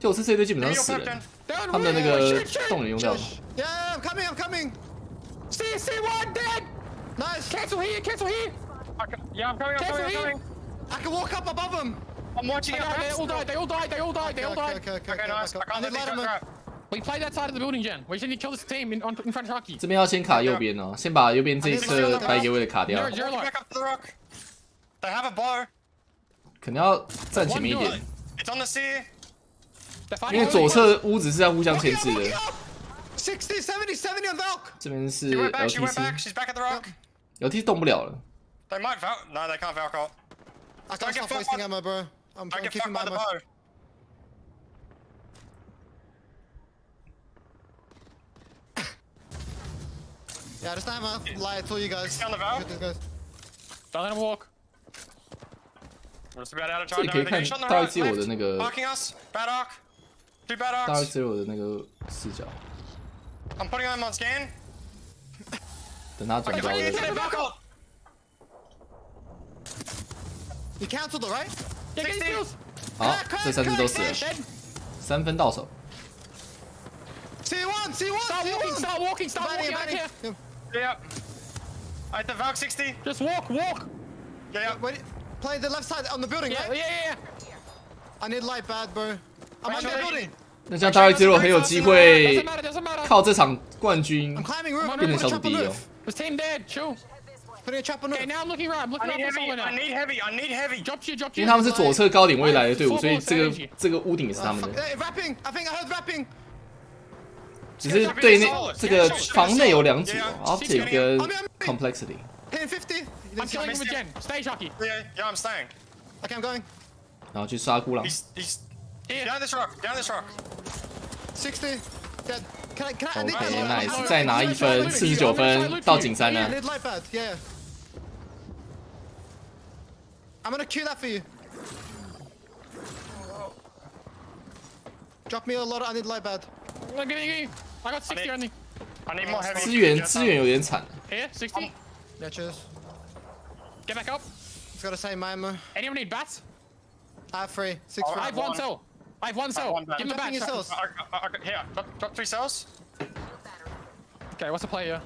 就我是这一队基本上死人他们的那个动能用掉了。Yeah, I'm coming, I'm coming. See, see one dead. Nice. Cancel here, cancel here. Yeah, I'm coming, I'm coming, I'm Cancel coming. I can walk up above them. I'm watching they all died. They all died. They all died. They all died. okay, okay, Okay, nice. I back up. can't need let these guys Latimer. grab. We play that side of the building, Jen. We need to kill this team in, on, in front of Sharky. 这边要先卡右边哦，先把右边这一侧白给位的卡掉 back up the rock. They have a bar. 可能要站前面一点 It's on the sea. 因为左侧屋子是在互相牵制的。up. 60, 70, 70 on Valk. 这边是 She went back, she went back. LTC，LT She's back at the rock. 动不了了。They might Val. No, they can't Valcol. I Don't can't get stop fucked wasting by- ammo, bro. I'm I trying to get keep fucked by the ammo. bow. Yeah, just ammo. Lie to you guys. Down the valve. Shoot these guys. Don't let him walk. We're just about out of 这 time 里 now. 可以看 shot on the 大 right, 概只有我的.那个 Marking us. Bad arc. Two bad 大概 arcs. 只有我的那个视角， I'm putting them on scan. 等他转 Okay, 到 fucking 的 hit it, Valcol. You cancelled it, right? Yeah, get these kills. 好，这三只都死了， Dead. 三分到手。 C1, C1, Start walking. C1. Start walking. Start Batting, walking out batting. here. Yeah. Yeah. I hit the Valk 60. Just walk. Walk. Yeah, yeah. Wait, play the left side on the building, Yeah, right? yeah, yeah. I need light bad, bro. 那这样大概只有很有机会.靠这场冠军变成小组第一哦。This team dead. Chill. Putting a trap on Okay, now I'm looking right. I'm looking up need for heavy. someone I now. need heavy. I need heavy. Drop you. Drop 因.为他们是左侧高点未来的队伍，所以这个这个屋顶也是他 Ah, 们的。Rapping. I think I heard rapping. 只是对那这个房内有两组，optic 跟 complexity。Hitting 50. You I'm didn't see killing me? him again. Stay Sharky. Yeah, yeah, I'm staying. Okay, I'm going. 然后去杀孤狼。He's he's Here. down this rock. Down this rock. 60. Dead. Can I, can I, I need OK light- nice，再拿一分，四十九分到井三 I 呢。 need light bad. Yeah. I'm gonna cue that for you. Drop me a lot. I need light bad. Give me, give me. I got 60 need- only. I need more heavy. 资源资源有点惨， Here, 60. Yeah, cheers. Get back up. It's got to say my ammo. Anyone need bats? I have three. Six Oh, free. I have one one. cell. I have one cell. one bat. Give him the Dropping bat. your Sharky. cells. I, I, I, here, drop, drop three cells. Okay, what's the play here?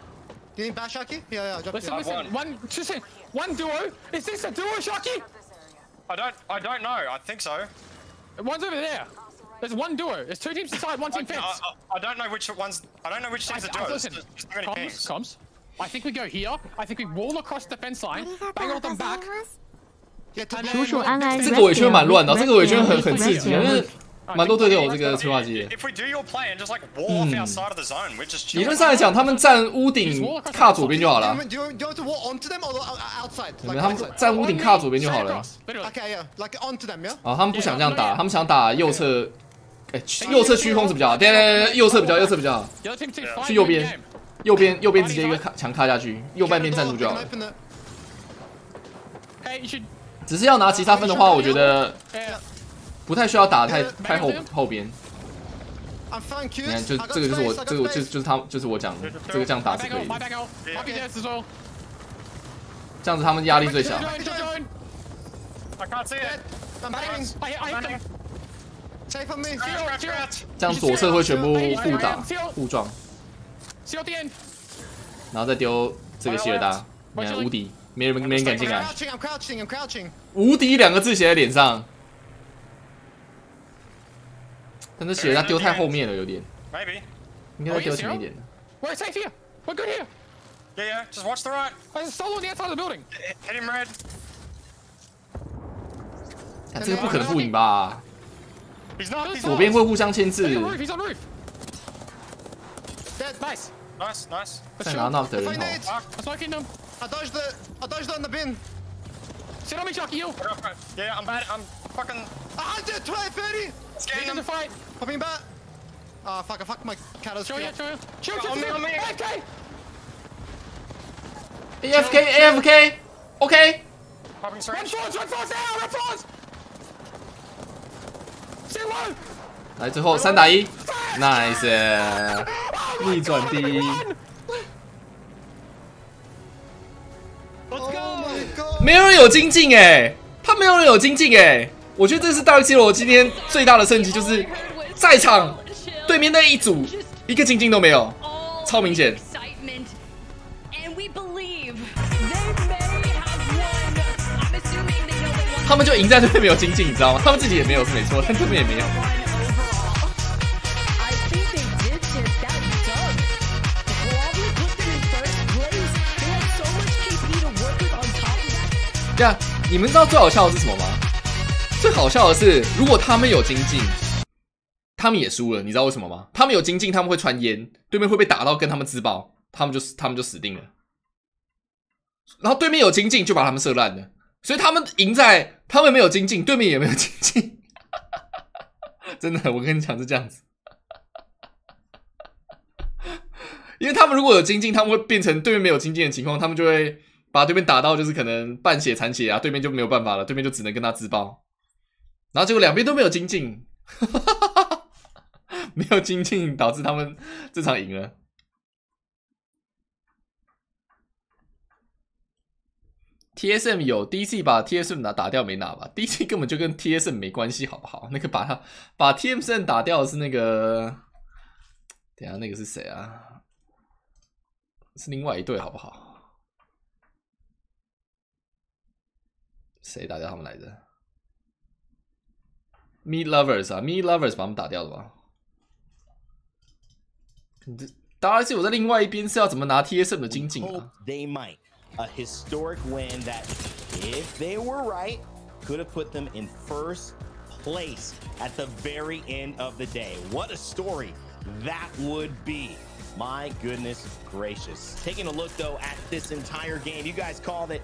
You need bash Sharky? Yeah, yeah. Drop Listen, it. listen. one. One, listen. One duo. Is this a duo, Sharky? I don't, I don't know. I think so. One's over there. There's one duo. There's two teams inside, one I, team fence. I, I don't know which ones. I don't know which I, teams are I, doing. listen, There's just too many comms, teams. comms. I think we go here. I think we wall across the fence line, bang all them back. Yeah, to 叔叔安安这个尾圈蛮乱的，这个尾圈很很刺激，因为 Alright, 蛮多队友有这个催化剂。嗯，理论上来讲，他们站屋顶卡左边就好了。他们站屋顶卡左边就好了。啊，他们不想这样打，他们想打右侧。哎、右侧虚空是比较好，对对对，右侧比较，右侧比较好。去右边，右边，右边直接一个卡墙卡下去，右半边站住就好了。只是要拿其他分的话，我觉得。不太需要打太太后后边，你看就这个就是我，这个就就是他，就是我讲的，这个这样打就可以。这样子他们压力最小。这样左侧会全部互打互撞。然后再丢这个希尔达，你看无敌，没人没人敢进来，无敌两个字写在脸上。但这血他丢太后面了，有点，Maybe. 应该再丢前一点。We're safe here. We're good here. Yeah, yeah. Just watch the right. There's a solo on the outside of the building. Hit him red. 啊这个不可能不赢吧左边会互相牵制 roof. He's on roof. Dead. Nice. Nice, nice. I 头。need, I'm smoking them. I dodged the, I dodged it on the bin. Sit on me, Chucky. You. Yeah, I'm bad. I'm fucking 100, 20, 30. scanning Get in the him. fight. Popping back. Ah, fuck, I fucked my cat Show you. Show you. On me, me. Okay. AFK AFK OK，Popping Run strange. forwards. Run forwards now. Run forwards. Sit low. 来最后三打一，nice，逆转第一。Oh my god. 没有人有精进哎，他没有人有精进哎，我觉得这是大 X 罗今天最大的胜机，就是在场对面那一组一个晶晶都没有，超明显。他们就赢在对面没有精进，你知道吗？他们自己也没有是没错，但对面也没有。对啊，你们知道最好笑的是什么吗？最好笑的是，如果他们有精进，他们也输了，你知道为什么吗？他们有精进，他们会传烟，对面会被打到跟他们自爆，他们就死他们就死定了。然后对面有精进，就把他们射烂了，所以他们赢在他们没有精进，对面也没有精进。真的，我跟你讲是这样子。因为他们如果有精进，他们会变成对面没有精进的情况，他们就会把对面打到就是可能半血残血啊，对面就没有办法了，对面就只能跟他自爆。然后结果两边都没有精进，没有精进导致他们这场赢了。TSM 有 DC 把 TSM 拿打掉没拿吧？DC 根本就跟 TSM 没关系，好不好？那个把他把 TSM 打掉的是那个，等下那个是谁啊？是另外一队，好不好？谁打掉他们来着 ？Me Lovers 啊，Me Lovers 把他们打掉的吧？你这当然是我在另外一边是要怎么拿 TSM 的精进 hope 啊？ they might. A historic win that, if they were right, could have put them in first place at the very end of the day. What a story that would be. My goodness gracious. Taking a look though at this entire game, you guys called it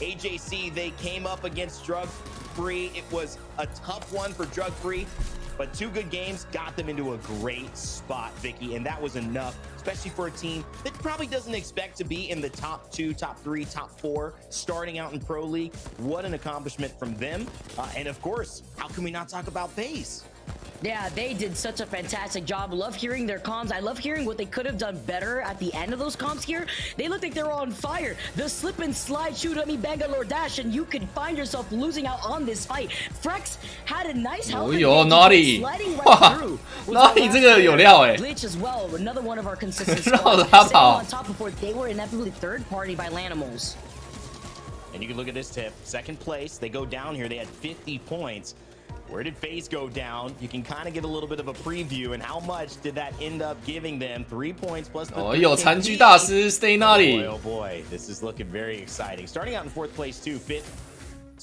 AJC. They came up against Drug Free. It was a tough one for Drug Free, but two good games got them into a great spot, Vicky, and that was enough, especially for a team that probably doesn't expect to be in the top two, top three, top four, starting out in Pro League. What an accomplishment from them. Uh, and of course, how can we not talk about FaZe? Yeah, they did such a fantastic job. Love hearing their comms. I love hearing what they could have done better at the end of those comms here. They looked like they were on fire. The slip and slide shoot at me Bangalore dash, and you could find yourself losing out on this fight. Frex had a nice help. 哦哟，Naughty， sliding 哇 right through. was the ，Naughty last 这个有料哎 Glitch as well. Another one of our consistent 绕着 squads. 他 Staying 跑 on top before they were inevitably third party by Lanimals. And you can look at this tip. Second place, they go down here. They had 50 points. Where did FaZe go down? You can kind of get a little bit of a preview. And how much did that end up giving them? Three points plus the 哦， 3 有残局大师 Stay Boy, Naughty， oh boy, this is looking very exciting. Starting out in fourth place too, fifth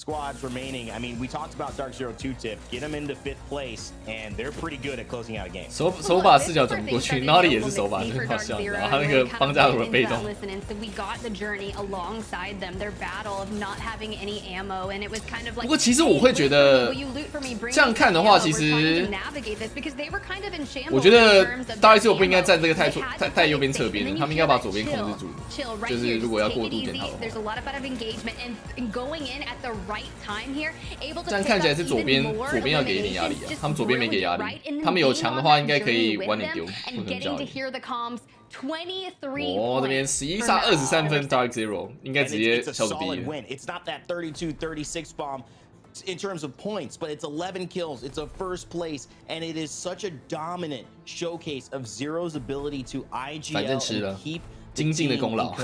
squads remaining. I mean, we talked about Dark Zero 2 tip. Get them into fifth place, and they're pretty good at closing out a game. 手手把视角转不过去，Naughty 也是手把，很好笑，你知道吗？他那个帮家伙的被动。Listen, and so we got the journey alongside them. Their battle of not having any ammo, and it was kind of like. 不过其实我会觉得 Will you loot for me? Bring 这样 me 看的 some 话 ammo. 其 We're 实 trying to navigate this because they were kind of in shambles 我觉得 in terms of 大 their 一 c 不应该 ammo. 站这个太 They 左 had 太 to 太 play 右边 it 侧 safe, 边 and 的，then 他 you 们应该 hear 把 that 左边控制 chill, 住，chill right 就 here. 是如果要 Take 过 it 度检 easy. 讨的 There's a 话，lot of of engagement and, and going in at the right time here, able to 这样 pick 看起来 up 是左 even 边 more 左边要给一点压力啊 eliminations,，他们左边没给压 just 力 right in，他们有 being 强的 on 话 that 应该可以 journey 晚 with 点 them 丢，and 不可能 getting 教 to 育。hear the comms 23哦，这边 points 十一 for 杀 now. 二十三分，Dark Zero 应该 And 直 it's, 接 it's a 小组第 solid 一了。win. It's not that 32 36 bomb in terms of points, but it's 11 kills. It's a first place, and it is such a dominant showcase of Zero's ability to 反正 IGL 吃了 and keep 精进的功劳。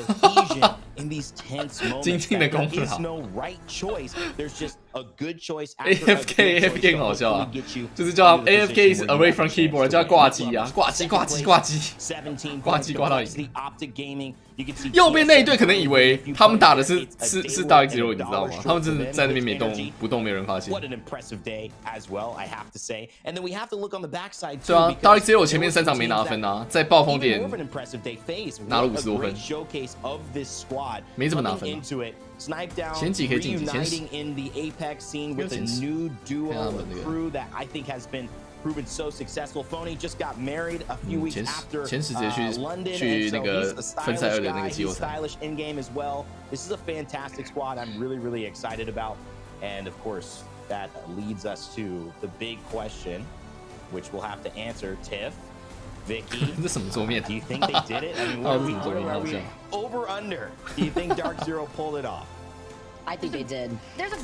精进的功劳。a good choice AFK AFK 好笑啊，就是叫 AFK is away from keyboard，叫挂机啊，挂机挂机挂机，挂机挂到。右边那一队可能以为他们打的是是是 Dark Zero，你知道吗？他们真的在那边没动不动，没人发现。对啊，Dark Zero 前面三场没拿分啊，在暴风点拿了五十多分，没怎么拿分、啊。Snipe down, reuniting in the Apex scene with a new duo crew that I think has been proven so successful. Phony just got married a few weeks after uh, London, and so he's a stylish guy. He's stylish in game as well. This is a fantastic squad. I'm really really excited about, and of course that leads us to the big question, which we'll have to answer. Tiff, Vicky. this is Do you think they did it? I mean, what, oh, we, what are we over under? Do you think Dark Zero pulled it off? I think they did. There's a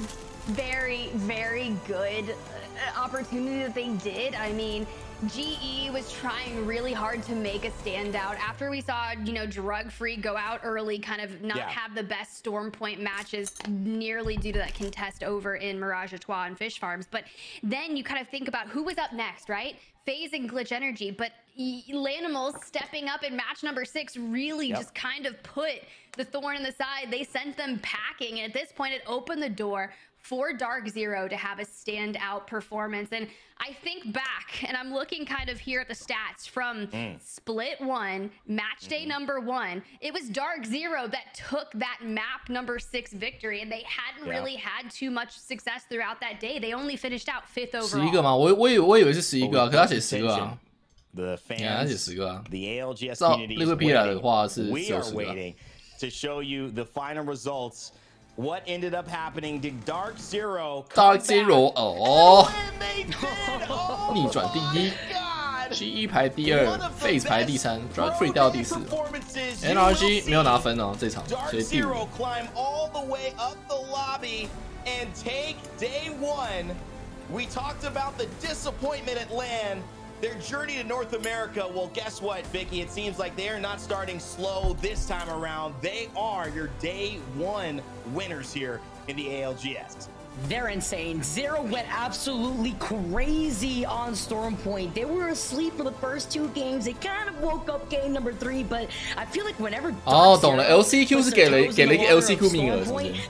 very, very good uh, opportunity that they did. I mean, GE was trying really hard to make a standout after we saw, you know, drug free go out early, kind of not yeah. have the best storm point matches nearly due to that contest over in Mirage Trois and Fish Farms. But then you kind of think about who was up next, right? Phase and Glitch Energy, but Lanimals stepping up in match number six really Yep. just kind of put the thorn in the side. They sent them packing, and at this point, it opened the door for Dark Zero to have a standout performance. And I think back, and I'm looking kind of here at the stats from Mm. split one, match day Mm-hmm. number one. It was Dark Zero that took that map number six victory, and they hadn't Yeah. really had too much success throughout that day. They only finished out fifth 十 overall. 一个吗？我我以我以为是十一 But 个啊， with 可他 this 写十个 attention, 啊。 The Yeah, 他写 fans, 十个啊。the ALGS 照 community Liquid is P 来的 waiting. 话是 We 只有 are 十个。waiting to show you the final results. What ended up happening? Did Dark Zero come Dark back? Zero 哦 And they did! Oh 逆转第一 my God!，G 一排第 One 二 of the，Face 排第三 best，Drug Free 掉第 pro 四 game performances you，NRG will 没有拿 see. 分哦这场，Dark 所以第五。Zero climb all the way up the lobby and take day one. We talked about the disappointment at LAN, their journey to North America. Well, guess what, Vicky? It seems like they are not starting slow this time around. They are your day one winners here in the ALGS. They're insane. Zero went absolutely crazy on Storm Point. They were asleep for the first two games. They kind of woke up game number three, but I feel like whenever 哦 Dark 懂了 Zero LCQ puts 是 their 给了 toes in 给了一个 the water LCQ of 名额 Storm 是不是 Point,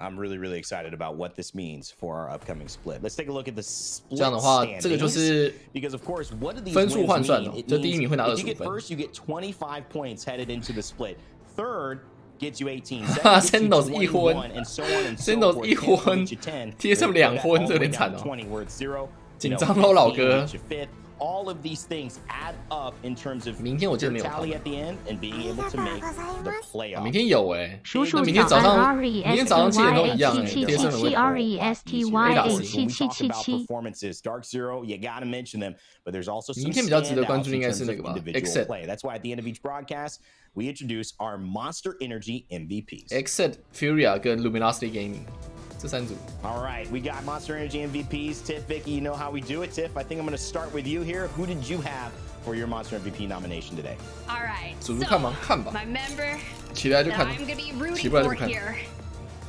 I'm really, really excited about what this means for our upcoming split. Let's take a look at the split 这样的话，这个就 standings. 是 Because of course, what do these 分数 wins 换算 mean? 哦 It 这第一名会拿 means if you 25 get 分 first, you get 25 points headed into the split. Third gets you 18. 哈 Second gets you Sendos 一婚 21, and so on and so Sendos forth. 一 Can't 婚 reach you 10. 贴上 Third, 两 that 婚 all 这 the 有 way 点 down 惨 to 哦 20, where it's zero. 紧 you 张 know, 喽老 15, 哥 reach you fifth. All of these things add up in terms of 明天我记得 your 没有 tally 看 at the end and being able to make the 啊 playoff. 明天有哎，叔叔那明天早早安上 R E 明天 S 早上 T 七点都 Y 一样 A 哎，七七七贴上了七 R E S T Y When A we 七七 talk 七 about 七。performances, Dark Zero, you got to mention them, but there's also some 明天比较值得关 standouts 注 in 应该 terms 是那 of 个吧 individual Exit play. That's why at the end of each broadcast, we introduce our Monster Energy MVPs. Exit Furia 跟 Luminosity Gaming 这三组。 All right, we got Monster Energy MVPs. Tiff, Vicky, you know how we do it. Tiff, I think I'm going to start with you here. Who did you have for your Monster MVP nomination today? All right. 组织 so, 看吗？看吧， My member 起来就 that 看 I'm。gonna be 起 rooting 不来就 for 不看。 here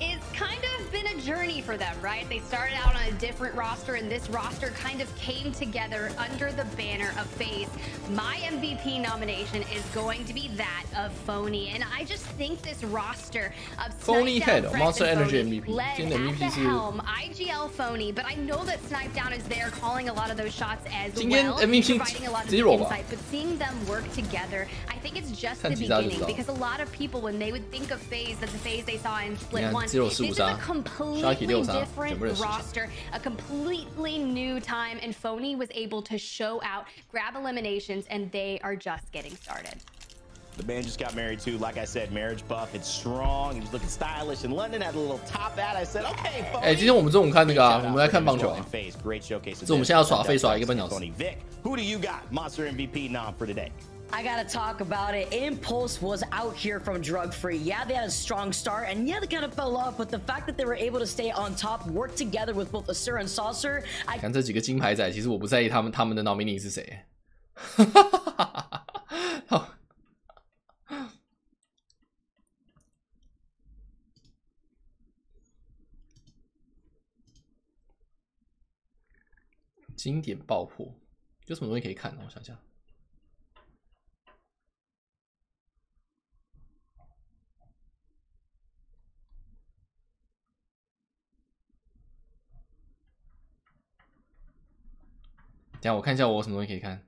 is kind of been a journey for them, right? They started out on a different roster, and this roster kind of came together under the banner of Phase. My MVP nomination is going to be that of Phony, and I just think this roster of Phony head, Monster Energy MVP. Led at the helm, IGL Phony, but I know that Snipedown is there calling a lot of those shots as well, providing a lot of insight, but seeing them work together, I think it's just the beginning, because a lot of people, when they would think of Phase, that's the Phase they saw in Split 1, this is a completely 六杀，全 different 部认识一下。 roster, a completely new time, and Phony was able to show out, grab eliminations, and they are just getting started. The man just got married too. Like I said, marriage buff. It's strong. He was looking stylish in London. Had a little top hat. I said, okay, 哎，今天我们中午看那个啊，我们来看棒球啊。 Face, great showcase. 这我们现在要耍废耍一个半小时 Tony Vic, who do you got? Monster MVP nom for today. I gotta talk about it. Impulse was out here from drug free. Yeah, they had a strong start, and yeah, they kind of fell off. But the fact that they were able to stay on top, work together with both Asura and Saucer, I 看这几个金牌仔，其实我不在意他们他们的 nominee 是谁。好经典爆破，有什么东西可以看呢？我想想， 等下我看一下我有什么东西可以看。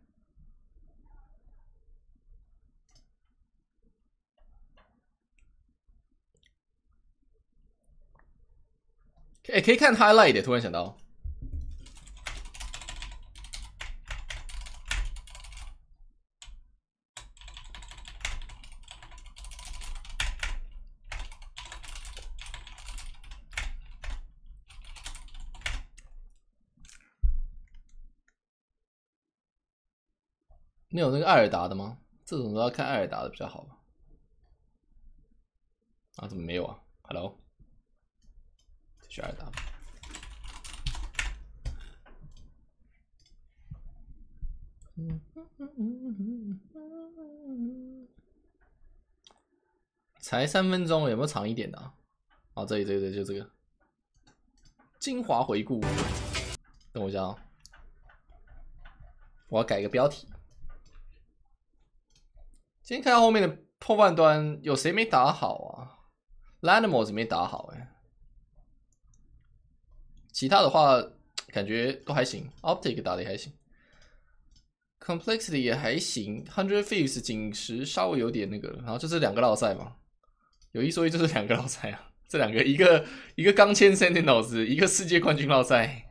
哎、可以看 highlight 的，突然想到，你有那个艾尔达的吗？这种都要看艾尔达的比较好吧？啊，怎么没有啊？Hello，去艾尔达吧。才三分钟，有没有长一点的、啊？哦，这里这里这里就这个精华回顾。等我一下啊、我要改一个标题。今天看到后面的后半端，有谁没打好啊？L a n i m a l s 没打好哎、其他的话感觉都还行，Optic 打的也还行，Complexity 也还行，Hundred Fives 紧实稍微有点那个，然后就是两个绕赛嘛，有一说一就是两个绕赛啊，这两个一个一个钢签 Sentinels，一个世界冠军绕赛。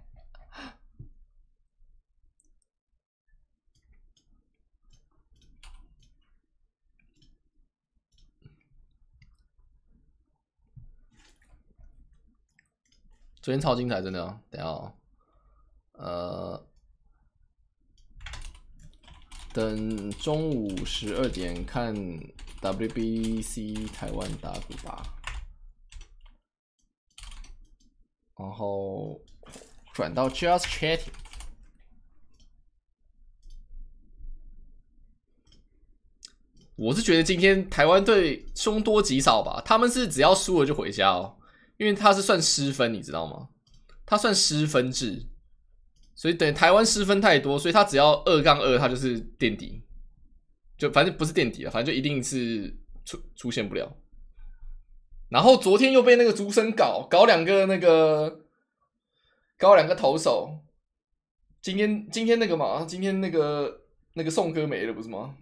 昨天超精彩，真的、哦。等下、哦，呃，等中午十二点看 WBC 台湾打鼓吧，然后转到 Just Chatting。我是觉得今天台湾队凶多吉少吧，他们是只要输了就回家哦。因为他是算失分，你知道吗？他算失分制，所以等台湾失分太多，所以他只要二杠二，他就是垫底，就反正不是垫底了，反正就一定是出出现不了。然后昨天又被那个竹生搞搞两个那个搞两个投手，今天今天那个嘛，今天那个那个宋哥没了不是吗？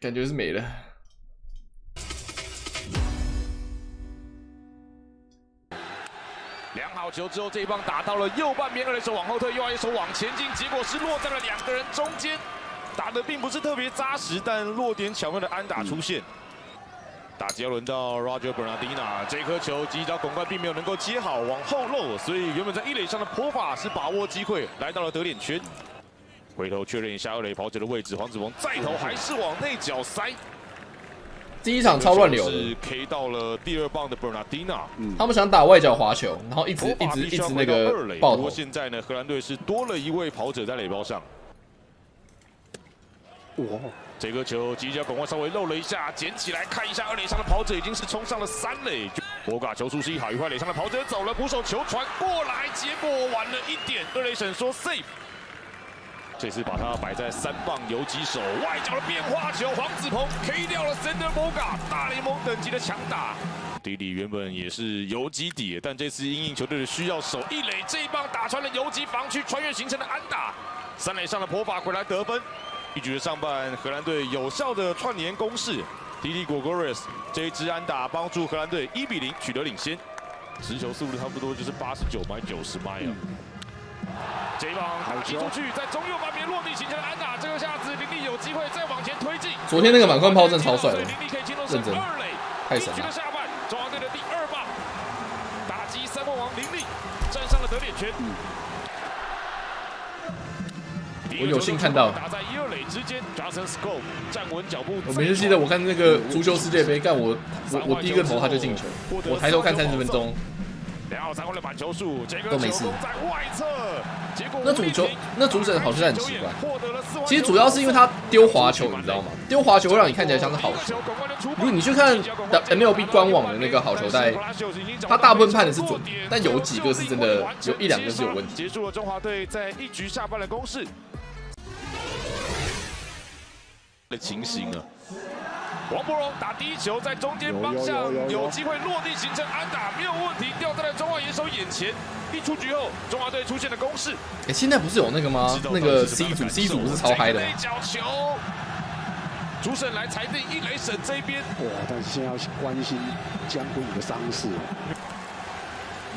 感觉是没了。好球之后，这一棒打到了右半边，二垒手往后退，右外野手往前进，结果是落在了两个人中间，打的并不是特别扎实，但落点巧妙的安打出现。打击要轮到 Roger Bernardina，这颗球犄角拱冠并没有能够接好，往后漏，所以原本在一垒上的坡法是把握机会来到了得点圈，回头确认一下二垒跑者的位置，黄子鹏再投还是往内角塞。第一场超乱流的，是 K 到了第二棒的 Bernardina，他们想打外角滑球，然后一直一直一直那个爆头不过。现在呢，荷兰队是多了一位跑者在垒包上。哇，这个球吉角拱冠稍微漏了一下，捡起来看一下，二垒上的跑者已经是冲上了三垒。博嘎球速是一好一坏，垒上的跑者走了，捕手球传过来，结果晚了一点，二垒审说 safe。这次把它摆在三棒游击手，外角的变化球，黄子鹏 K 掉了 Sender Boga，大联盟等级的强打。迪迪原本也是游击底，但这次因应球队的需要，守一垒这一棒打穿了游击防区，穿越形成的安打。三垒上的破法回来得分。一局的上半，荷兰队有效的串联攻势，迪迪果 Gores 这一支安打帮助荷兰队一比零取得领先。持球速度差不多就是八十九迈、九十迈啊。这一棒打击出去，在中右半边落地形成了安打，这个下子林立有机会再往前推进。昨天那个满贯炮真的超帅的林立可以进入认真二垒，太神了一局的下半，中华队的第二棒，打击三冠王林立站上了得点圈。我有幸看到打在一二垒之间，Johnson Scope 站稳脚步。我每次记得我看那个足球世界杯，干我我我第一个头他就进球，我抬头看三十分钟，两好三分的满球数，这个都没事那主球那主审好像很奇怪其实主要是因为他丢滑球，你知道吗？丢滑球会让你看起来像是好球。如果你去看 MLB 官网的那个好球带，他大部分判的是准，但有几个是真的，有一两个是有问题。结束了中华队在一局下半的攻势的情形啊。王柏荣打第一球，在中间方向有机会落地形成安打，没有问题，掉在了中华野手眼前。一出局后，中华队出现了攻势，哎，现在不是有那个吗？那个 C 组 C 组是超嗨的？角球，主审来裁定一垒审这边。哇！但是现在要关心江坤宇的伤势。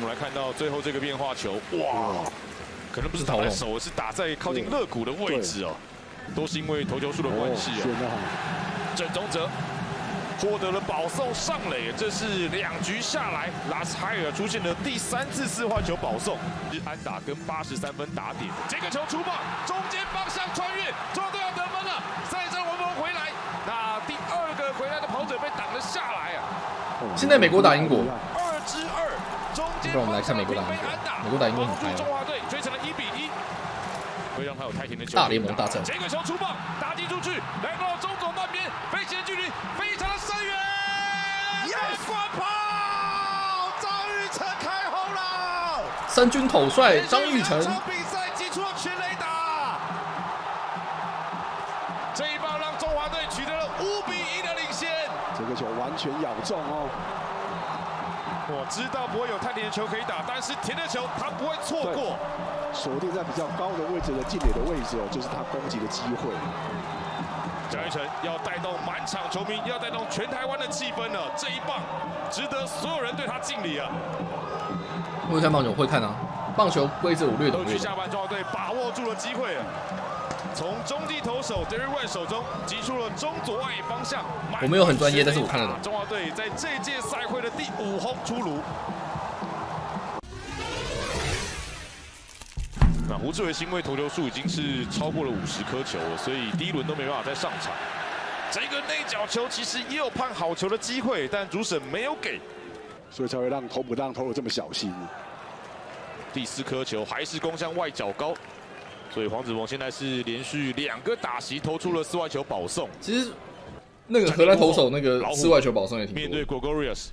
我们来看到最后这个变化球，哇，可能不是打在手，是打在靠近肋骨的位置哦，都是因为投球数的关系选郑宗泽获得了保送上垒，这是两局下来拉斯海尔出现的第三次四坏球保送，是安打跟八十三分打点，这个球出棒，中间方向穿越，中国队要得分了，赛正我们回来，那第二个回来的跑者被挡了下来啊！现在美国打英国，二之二，中间我们来看美国打英国，美国打英国。很嗨，中华队追成了一比会让他有太平的球大联盟大战这个球出棒，打击出去，来到中左半边，飞行距离非常的深远，yes! 张玉成开轰了。三军统帅张玉成这比赛击出了全垒打，这一棒让中华队取得了五比一的领先。这个球完全咬中哦。我知道不会有太田的球可以打，但是甜的球他不会错过。锁定在比较高的位置的近垒的位置哦，就是他攻击的机会。蒋玉成要带动满场球迷，要带动全台湾的气氛了。这一棒值得所有人对他敬礼啊！会看棒球，会看啊。棒球规则我略懂二略懂。下半，中华队把握住了机会了。从中继投手 Derry White 手中击出了中左外方向。我没有很专业但是我看得懂中华队在这届赛会的第五轰出炉。那胡志伟因为投球数已经是超过了五十颗球了，所以第一轮都没办法再上场。这个内角球其实也有判好球的机会，但主审没有给。所以才会让投不让投的这么小心。第四颗球还是攻向外角高，所以黄子鹏现在是连续两个打席投出了四外球保送。其实那个荷兰投手那个四外球保送也挺面对多的。Gregorius，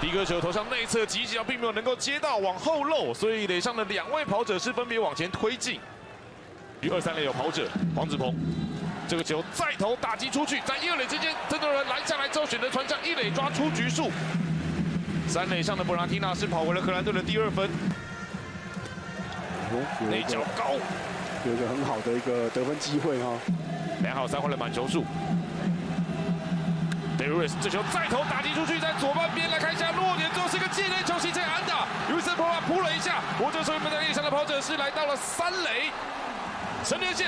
第一个球投向内侧急角，并没有能够接到，往后漏，所以垒上的两位跑者是分别往前推进。与二三垒有跑者黄子鹏，这个球再投打击出去，在一二垒之间，真的有人拦下来之后选择传向一垒抓出局数。三垒上的布拉蒂纳是跑回了荷兰队的第二分，有一个内角高，有一个很好的一个得分机会哈、两好三坏的满球数。d a r i s 这球再投打击出去，在左半边来看一下落点，最后是一个界内球形成安打。u s 波拉扑了一下，我这时候原本在地上的跑者是来到了三垒，神连线。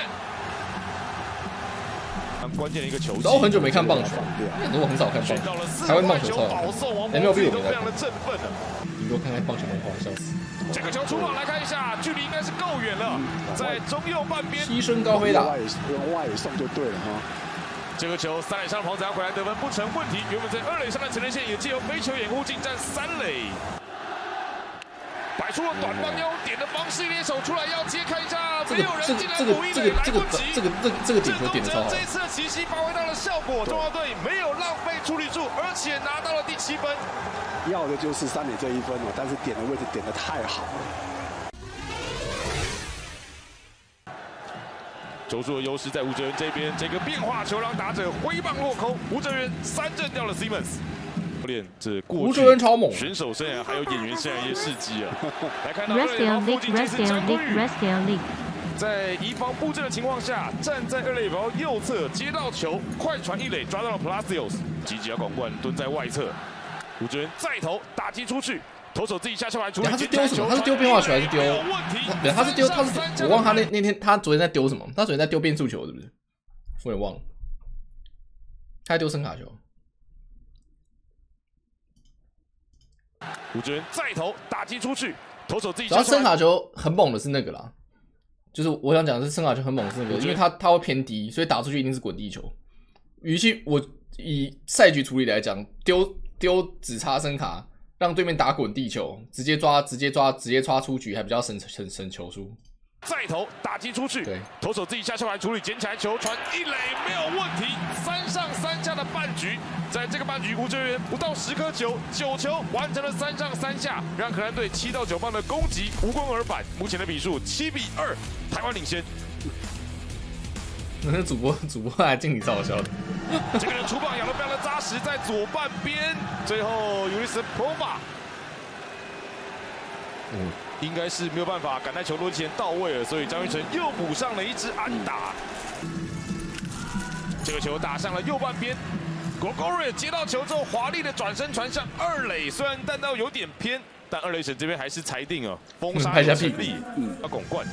很关键的一个球技，然后很久没看棒球，对啊因为我很少看棒选到了球，四台湾棒球球超好看。保送，王 MLB 柏自己我都非常的振奋了。你给我看看棒球漫画，笑死！这个球出网来看一下，距离应该是够远了，在中右半边。牺牲高飞打外，野用外送就对了哈、这个球三垒上的黄子阳回来得分不成问题。原本在二垒上的陈连线也借由飞球掩护进占三垒，摆出了短棒腰点的方式，猎手出来要接，看一下，这个没有人进来补一这个这个垒来不及。这个这个这个点球点的超好。这，次的奇袭发挥到了效果，中华队没有浪费处理住，而且拿到了第七分。要的就是三垒这一分哦，但是点的位置点的太好。了。球速的优势在吴哲源这边，这个变化球让打者挥棒落空，吴哲源三振掉了 Simmons。这过去吴哲源超猛选手生涯还有演员生涯一些事迹啊。在移防布阵的情况下，站在二垒包右侧接到球，快传一垒抓到了 Palacios，积极要广冠蹲在外侧，吴哲源再投打击出去。投手自己下球来处理，他是丢什么？他是丢变化球还是丢？对，他是丢，他是我忘了他那那天他昨天在丢什么？他昨天在丢变速球是不是？我也忘了，他在丢声卡球。吴志源再投打击出去，投手自己然后声卡球很猛的是那个啦，就是我想讲的是声卡球很猛的是那个，因为它它会偏低，所以打出去一定是滚地球。与其我以赛局处理来讲，丢丢只差声卡，让对面打滚地球，直接抓直接抓直接抓出局，还比较省省省球数。再投打击出去，投手自己下球来处理，捡起来球传一垒没有问题，三上三下的半局，在这个半局吴哲源不到十颗球，九球完成了三上三下，让荷兰队七到九棒的攻击无功而返，目前的比数七比二，台湾领先。那 主播主播还敬你超好笑的，这个人出棒咬得非常的扎实，在左半边，最后尤里斯 Prova，嗯，应该是没有办法赶在球落前到位了，所以张玉成又补上了一支安打。这个球打上了右半边 g o g o r i 接到球之后华丽的转身传向二垒，虽然弹道有点偏，但二垒神这边还是裁定哦，封杀拍一下屁股有成立，要拱冠。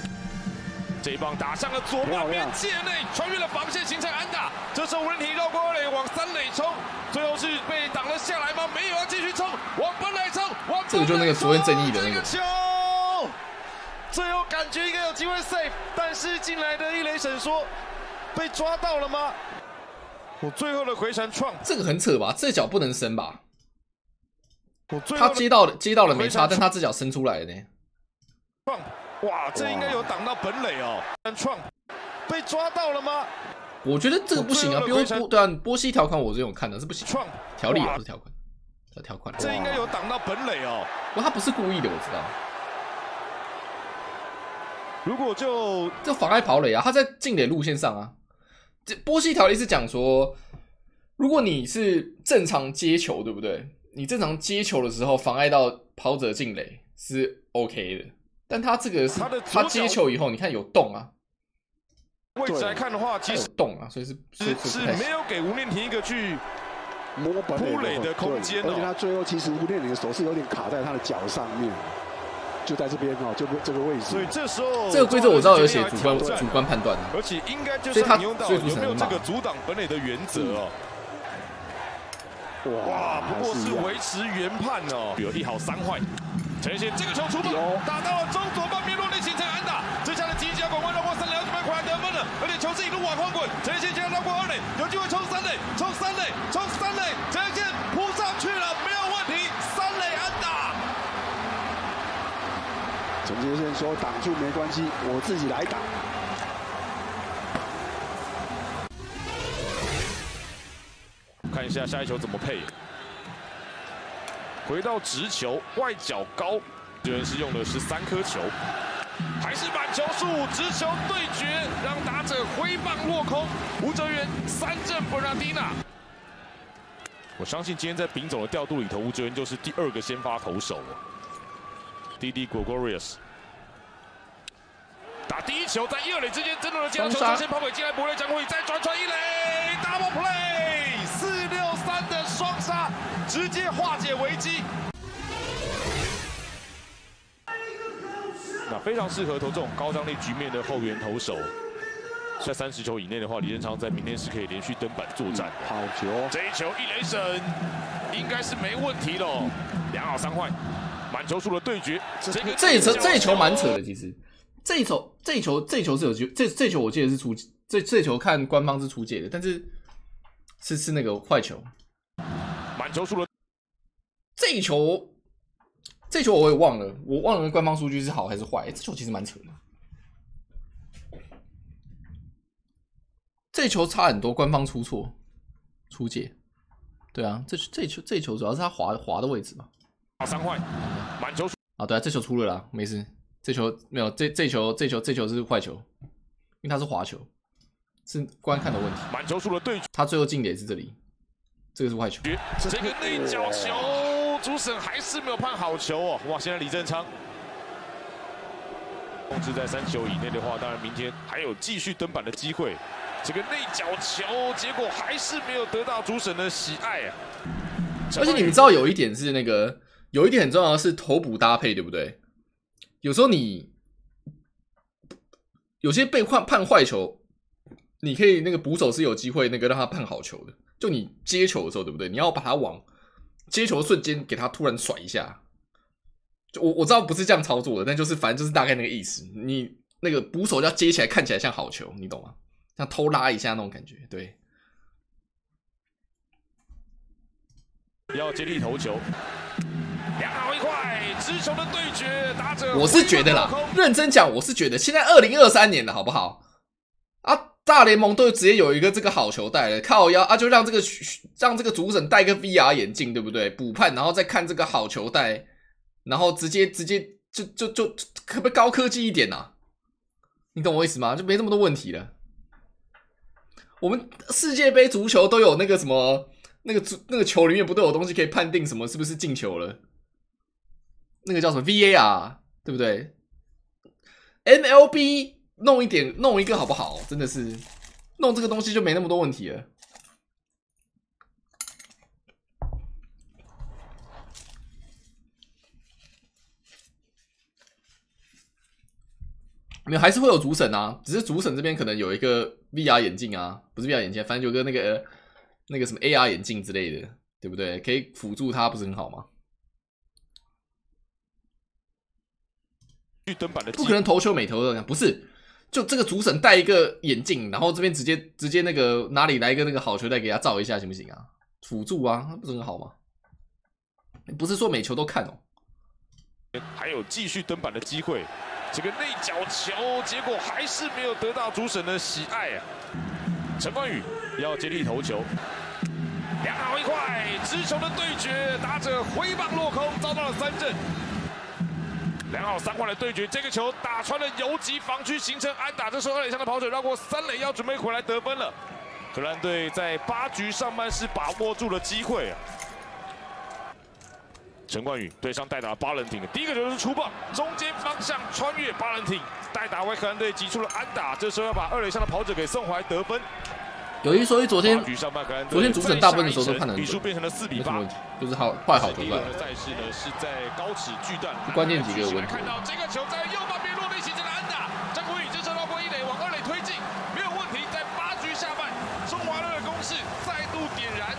这一棒打向了左半边界内，穿越了防线形成安打。这时候吴仁廷绕过二垒往三垒冲，最后是被挡了下来吗？没有，要继续冲，往本垒冲，往这个就是那个昨天争议的那个球，最后感觉应该有机会 save，但是进来的一雷神说被抓到了吗？我最后的回传创，这个很扯吧？这脚不能伸吧？我最后他接到了接到了没差，但他这脚伸出来了呢。创，哇，这应该有挡到本垒哦。但创被抓到了吗？我觉得这个不行啊，波波对啊，波西条款我这种看的是不行，创条例不是条款，叫条款。这应该有挡到本垒哦。不过他不是故意的，我知道。如果就这妨碍跑垒啊，他在进垒路线上啊。这波西条例是讲说，如果你是正常接球，对不对？你正常接球的时候妨碍到跑者进垒是 OK 的，但他这个是他的他接球以后，你看有动啊，位置来看的话，其实动啊，所以是是是。没有给吴念婷一个去摸本扑垒的空间哦。而且他最后其实吴念玲的手是有点卡在他的脚上面，就在这边哦，就这个位置。所以这时候这个规则我知道有写主观主观判断啊，而且应该就是他用到所以有没有这个阻挡本垒的原则哦。哇，不过是维持原判哦，有一好三坏。陈贤这个球出棒打到了中左半边落地形成安打，接下来急脚滚弯绕过三垒，要准备回来得分了，而且球是一路往后滚，陈贤现在绕过二垒，有机会冲三垒，冲三垒，冲三垒，陈贤扑上去了，没有问题，三垒安打。陈杰先说挡住没关系，我自己来打。看一下下一球怎么配。回到直球，外角高，这人是用的十三颗球，还是满球数，直球对决，让打者挥棒落空。吴哲源三振不让蒂娜。我相信今天在丙总的调度里头，吴哲源就是第二个先发投手哦。滴滴 Gregorius 打第一球，在一二垒之间争夺了接球，双杀球先抛给进来，博雷将会再转传一垒，double play，直接化解危机。那非常适合投这种高张力局面的后援投手，在三十球以内的话，李仁昌在明天是可以连续登板作战。好球，这一球一雷神应该是没问题喽，两好三坏，满球数的对决，这个这一球这一球蛮扯的，其实。这一球这一球这一球是有机这这球我记得是出这这球看官方是出界的，但是是是那个坏球，满球数的这一球这一球我也忘了，我忘了官方数据是好还是坏，这球其实蛮扯的。这球差很多，官方出错，出界。对啊，这这球这球主要是他滑滑的位置嘛。好三坏，满球数啊，对啊，这球出了啦，没事。这球没有，这这球这球这球是坏球，因为它是滑球，是观看的问题。满球数的对决，他最后进的也是这里，这个是坏球。这个内角球，主审还是没有判好球哦。哇，现在李正昌控制在三球以内的话，当然明天还有继续登板的机会。这个内角球，结果还是没有得到主审的喜爱啊。而且你们知道有一点是那个，有一点很重要的是头补搭配，对不对？有时候你有些被判判坏球，你可以那个捕手是有机会那个让他判好球的。就你接球的时候，对不对？你要把它往接球的瞬间给它突然甩一下。就我我知道不是这样操作的，但就是反正就是大概那个意思。你那个捕手要接起来，看起来像好球，你懂吗？像偷拉一下那种感觉，对。要接力投球，两好一块，直球的对决，打者我是觉得啦，认真讲，我是觉得现在二零二三年了，好不好？大联盟都直接有一个这个好球带了，靠腰啊，就让这个让这个主审戴个 VR 眼镜，对不对？补判，然后再看这个好球带，然后直接直接就就就可不可以高科技一点呐、你懂我意思吗？就没这么多问题了。我们世界杯足球都有那个什么，那个足那个球里面不都有东西可以判定什么是不是进球了？那个叫什么 VAR，对不对？MLB 弄一点弄一个好不好？真的是弄这个东西就没那么多问题了。没有，还是会有主审啊，只是主审这边可能有一个 VR 眼镜啊，不是 VR 眼镜，反正有个那个那个什么 AR 眼镜之类的，对不对？可以辅助他，不是很好吗？不可能投球每投都这样，不是？就这个主审戴一个眼镜，然后这边直接直接那个哪里来一个那个好球带给他照一下，行不行啊？辅助啊，那不是很好吗？不是说每球都看哦。还有继续登板的机会。这个内角球，结果还是没有得到主审的喜爱啊！陈冠宇要接力投球，两好一块，直球的对决，打者挥棒落空，遭到了三振。两好三坏的对决，这个球打穿了游击防区，形成安打。这时候二垒上的跑者绕过三垒，要准备回来得分了。荷兰队在八局上半是把握住了机会啊！陈冠宇对上代打巴伦廷，第一个球是出棒，中间方向穿越巴伦廷，代打为荷兰队击出了安打。这时候要把二垒上的跑者给送回来得分。有一说一，昨天昨天主审大部分的时候都判得很准没什么问。题，就是好坏好得第一分轮的赛事呢是在高尺巨蛋，关键几个有问题看到这个球在右半边落地形成了安打，张国宇这时候绕过一垒往二垒推进，没有问题。在八局下半，中华队的攻势再度点燃，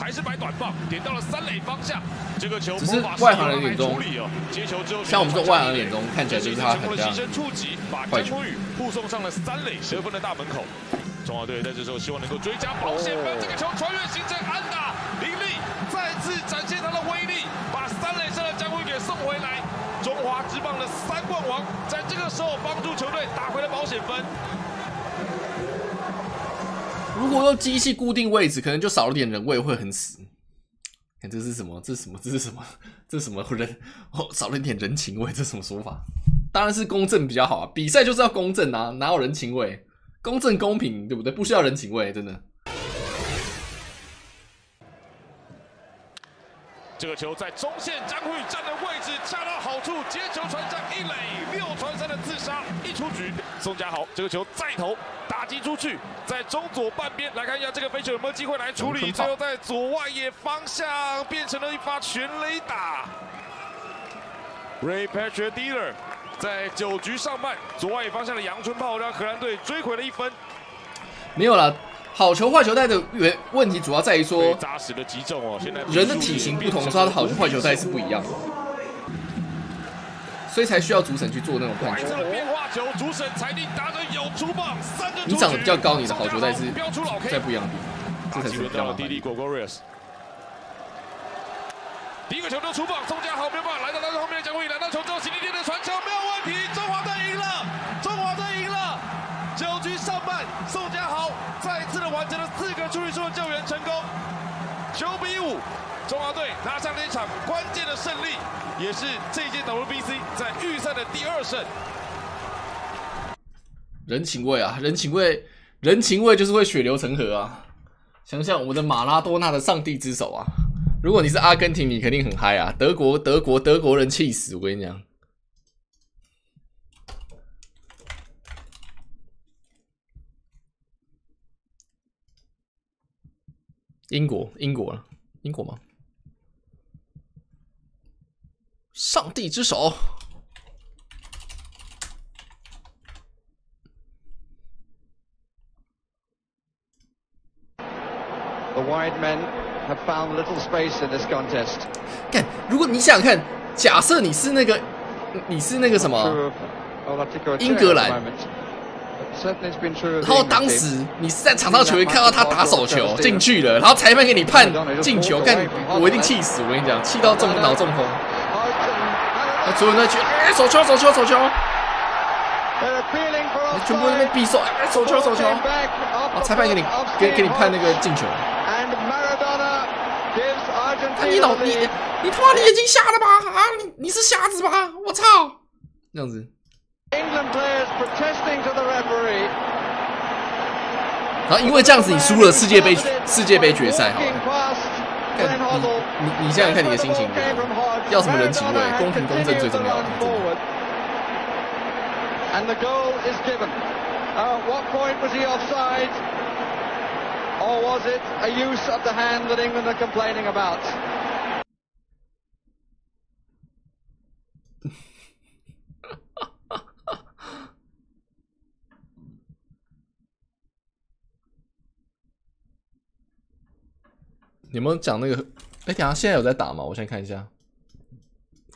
还是摆短棒，点到了三垒方向。这个球只是外行人眼中像我们这种外行人眼中看起来就是他很像坏球护送上了三垒得分的大门口。中华队在这时候希望能够追加保险分，这个球穿越形成安打，林立再次展现他的威力，把三垒上的江辉给送回来。中华职棒的三冠王在这个时候帮助球队打回了保险分。如果用机器固定位置，可能就少了点人味，会很死。看这是什么？这是什么？这是什么？这是什么人？哦，少了一点人情味，这是什么说法？当然是公正比较好啊！比赛就是要公正啊，哪有人情味？公正公平，对不对？不需要人情味，真的。这个球在中线，张辉宇站的位置恰到好处，接球传向一垒，六传三的自杀，一出局。宋家豪这个球再投，打击出去，在中左半边来看一下这个飞球有没有机会来处理，最后在左外野方向变成了一发全垒打。Ray Patrick Dealer 在九局上半左外野方向的阳春炮让荷兰队追回了一分。没有了，好球坏球带的原问题主要在于说，扎实的击中哦，现在人的体型不同，所以他的好球坏球带是不一样的，所以才需要主审去做那种判球，主审裁定打者有出棒，三振你长得比较高，你的好球带是在不一样的地方，这才是打击轮比较麻烦的。到了弟弟 Gregorius。第一个球就出棒，宋家豪没有办法来到他的后面的蒋伟，拿到球之后，徐立店的传球没有问题，中华队赢了，中华队赢了。九局上半，宋家豪再一次的完成了四个处理数的救援成功，九比五，中华队拿下了一场关键的胜利，也是这届 WBC 在预赛的第二胜。人情味啊，人情味，人情味就是会血流成河啊！想想我们的马拉多纳的上帝之手啊！如果你是阿根廷，你肯定很嗨啊！德国，德国，德国人气死！我跟你讲，英国，英国了，英国吗？上帝之手。The wide men have found little space in this contest. 看，如果你想想看，假设你是那个，你是那个什么，英格兰，然后当时你是在场上球员，看到他打手球进去了，然后裁判给你判进球，干，我一定气死，我跟你讲，气到中脑中风。他所有那去，哎，手球，手球，手球。全部在那边比手，哎、手球手球，裁判给你给给你判那个进球。你老你你他妈你眼睛瞎了吧？啊，你你是瞎子吧？我操！这样子。然后因为这样子，你输了世界杯世界杯决赛，好。看你你你想想看你的心情，要什么人情味？公平公正最重要。And the goal is given. What point was he offside? Or was it a use of the hand that England are complaining about? 你们讲那个？哎、等下现在有在打吗？我先看一下。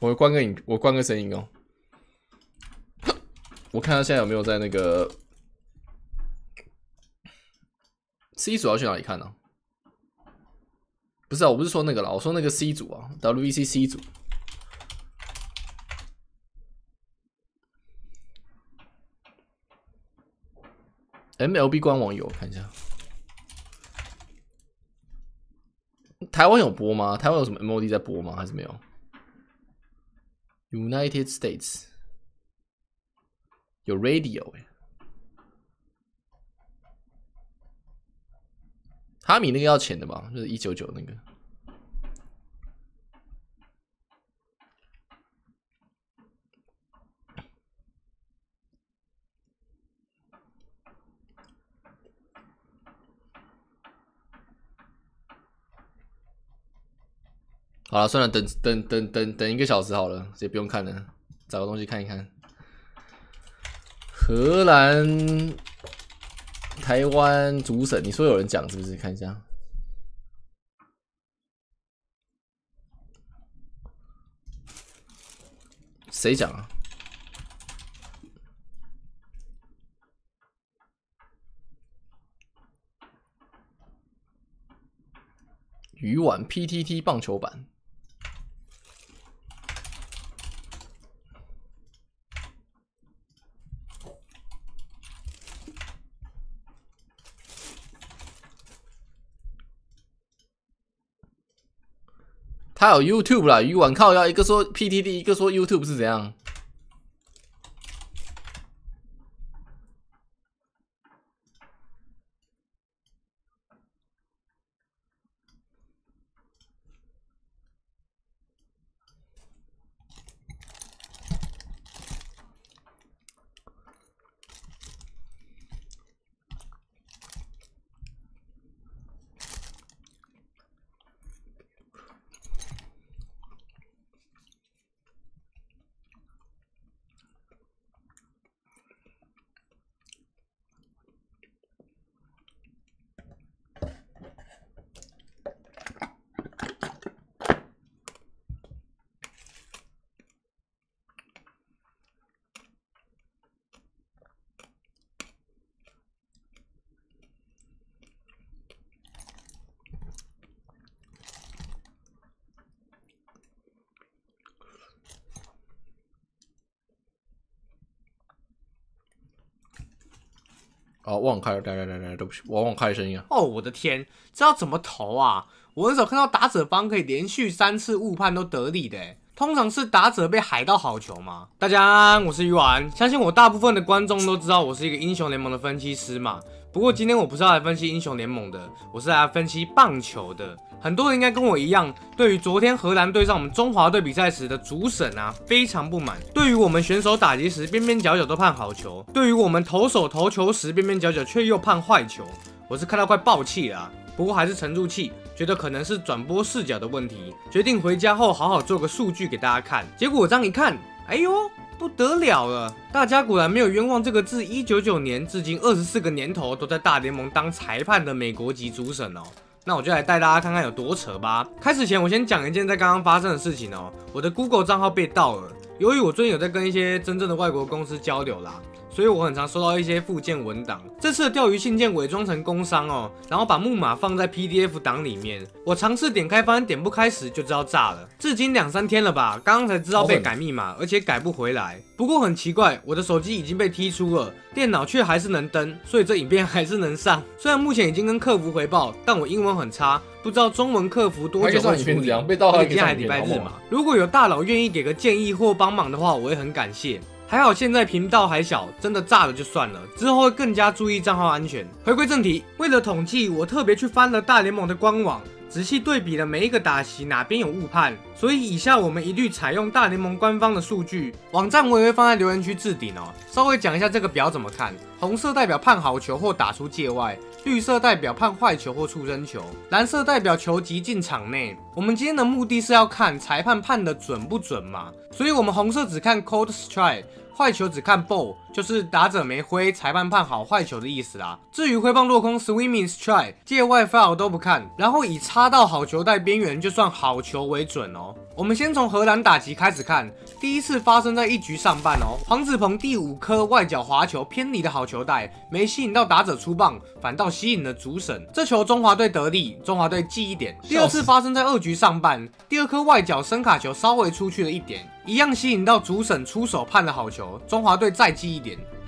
我关个影，我关个声音哦。我看他现在有没有在那个 C 组要去哪里看呢、不是啊，我不是说那个啦，我说那个 C 组啊，WEC C 组。MLB 官网有看一下，台湾有播吗？台湾有什么 MOD 在播吗？还是没有？United States 有 Radio 哎、哈米那个要钱的吧？就是一九九那个。好了，算了，等等等等等一个小时好了，也不用看了，找个东西看一看。荷兰、台湾主审，你说有人讲是不是？看一下。谁讲啊？鱼丸 PTT 棒球版。他有 YouTube 啦，鱼网靠要一个说 PTD，一个说 YouTube 是怎样？忘开了，来来来来，对不起，我忘了开声音啊。哦，我的天，这要怎么投啊？我很少看到打者方可以连续三次误判都得力的诶，通常是打者被海到好球嘛。大家，我是鱼丸，相信我大部分的观众都知道我是一个英雄联盟的分析师嘛。不过今天我不是要来分析英雄联盟的，我是来分析棒球的。很多人应该跟我一样，对于昨天荷兰对上我们中华队比赛时的主审啊非常不满。对于我们选手打击时边边角角都判好球，对于我们投手投球时边边角角却又判坏球，我是看到快爆气了啊、不过还是沉住气，觉得可能是转播视角的问题，决定回家后好好做个数据给大家看。结果我这样一看，哎呦！不得了了！大家果然没有冤枉这个自一九九年至今二十四个年头都在大联盟当裁判的美国籍主审哦。那我就来带大家看看有多扯吧。开始前，我先讲一件在刚刚发生的事情哦。我的 Google 账号被盗了，由于我最近有在跟一些真正的外国公司交流啦。所以我很常收到一些附件文档。这次的钓鱼信件伪装成工商哦，然后把木马放在 PDF 档里面。我尝试点开，发现点不开时就知道炸了。至今两三天了吧，刚刚才知道被改密码，而且改不回来。不过很奇怪，我的手机已经被踢出了，电脑却还是能登，所以这影片还是能上。虽然目前已经跟客服回报，但我英文很差，不知道中文客服多久会处理。被盗而且今天还礼拜日嘛，如果有大佬愿意给个建议或帮忙的话，我会很感谢。还好现在频道还小，真的炸了就算了，之后会更加注意账号安全。回归正题，为了统计，我特别去翻了大联盟的官网，仔细对比了每一个打席哪边有误判，所以以下我们一律采用大联盟官方的数据，网站我也会放在留言区置顶哦。稍微讲一下这个表怎么看，红色代表判好球或打出界外。绿色代表判坏球或触身球，蓝色代表球击进场内。我们今天的目的是要看裁判判的准不准嘛，所以我们红色只看 cold strike，坏球只看 ball，就是打者没挥，裁判判好坏球的意思啦。至于挥棒落空 （swimming strike） 界外 foul 都不看，然后以插到好球带边缘就算好球为准哦。我们先从荷兰打击开始看，第一次发生在一局上半哦，黄子鹏第五颗外角滑球偏离的好球带，没吸引到打者出棒，反倒吸引了主审，这球中华队得利，中华队记一点。第二次发生在二局上半，第二颗外角深卡球稍微出去了一点，一样吸引到主审出手判的好球，中华队再记一点。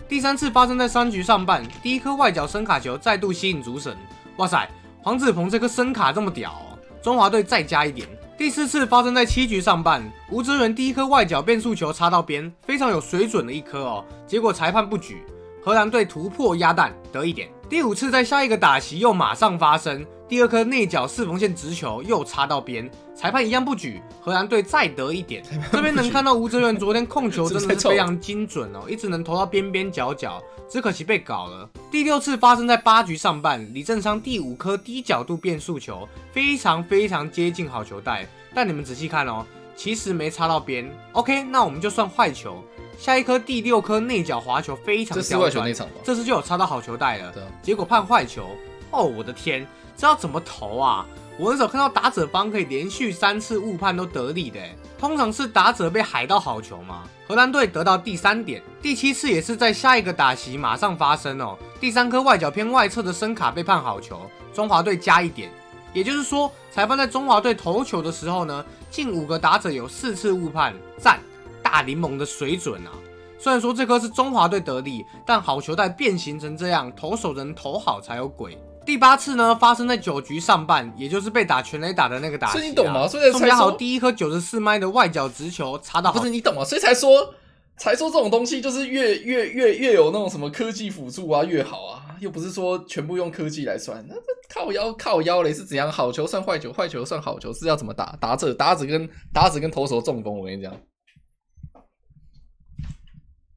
第三次发生在三局上半，第一颗外角深卡球再度吸引主审，哇塞，黄子鹏这颗深卡这么屌、哦，中华队再加一点。第四次发生在七局上半，吴哲源第一颗外角变速球插到边，非常有水准的一颗哦，结果裁判不举，荷兰队突破鸭蛋得一点。第五次在下一个打席又马上发生，第二颗内角四缝线直球又插到边，裁判一样不举，荷兰队再得一点。这边能看到吴哲源昨天控球真的是非常精准哦，一直能投到边边角角，只可惜被搞了。第六次发生在八局上半，李正昌第五颗低角度变速球非常非常接近好球带，但你们仔细看哦，其实没插到边。OK，那我们就算坏球。下一颗第六颗内角滑球非常这是刁钻外球那场吧？这次就有插到好球带了结果判坏球。哦，我的天，这要怎么投啊？我很少看到打者方可以连续三次误判都得利的，通常是打者被海到好球嘛。荷兰队得到第三点，第七次也是在下一个打席马上发生哦。第三颗外角偏外侧的声卡被判好球，中华队加一点。也就是说，裁判在中华队投球的时候呢，近五个打者有四次误判，赞大联盟的水准啊！虽然说这颗是中华队得利，但好球带变形成这样，投手人投好才有鬼。第八次呢，发生在九局上半，也就是被打全垒打的那个打席、啊。所以你懂吗所以才宋家豪第一颗九十四迈的外角直球插到不是你懂吗？所以才说才说这种东西就是越越越越有那种什么科技辅助啊越好啊，又不是说全部用科技来算，那这靠腰靠腰嘞是怎样？好球算坏球，坏球算好球是要怎么打？打者打者跟打者跟投手中风，我跟你讲，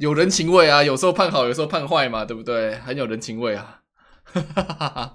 有人情味啊，有时候判好，有时候判坏嘛，对不对？很有人情味啊。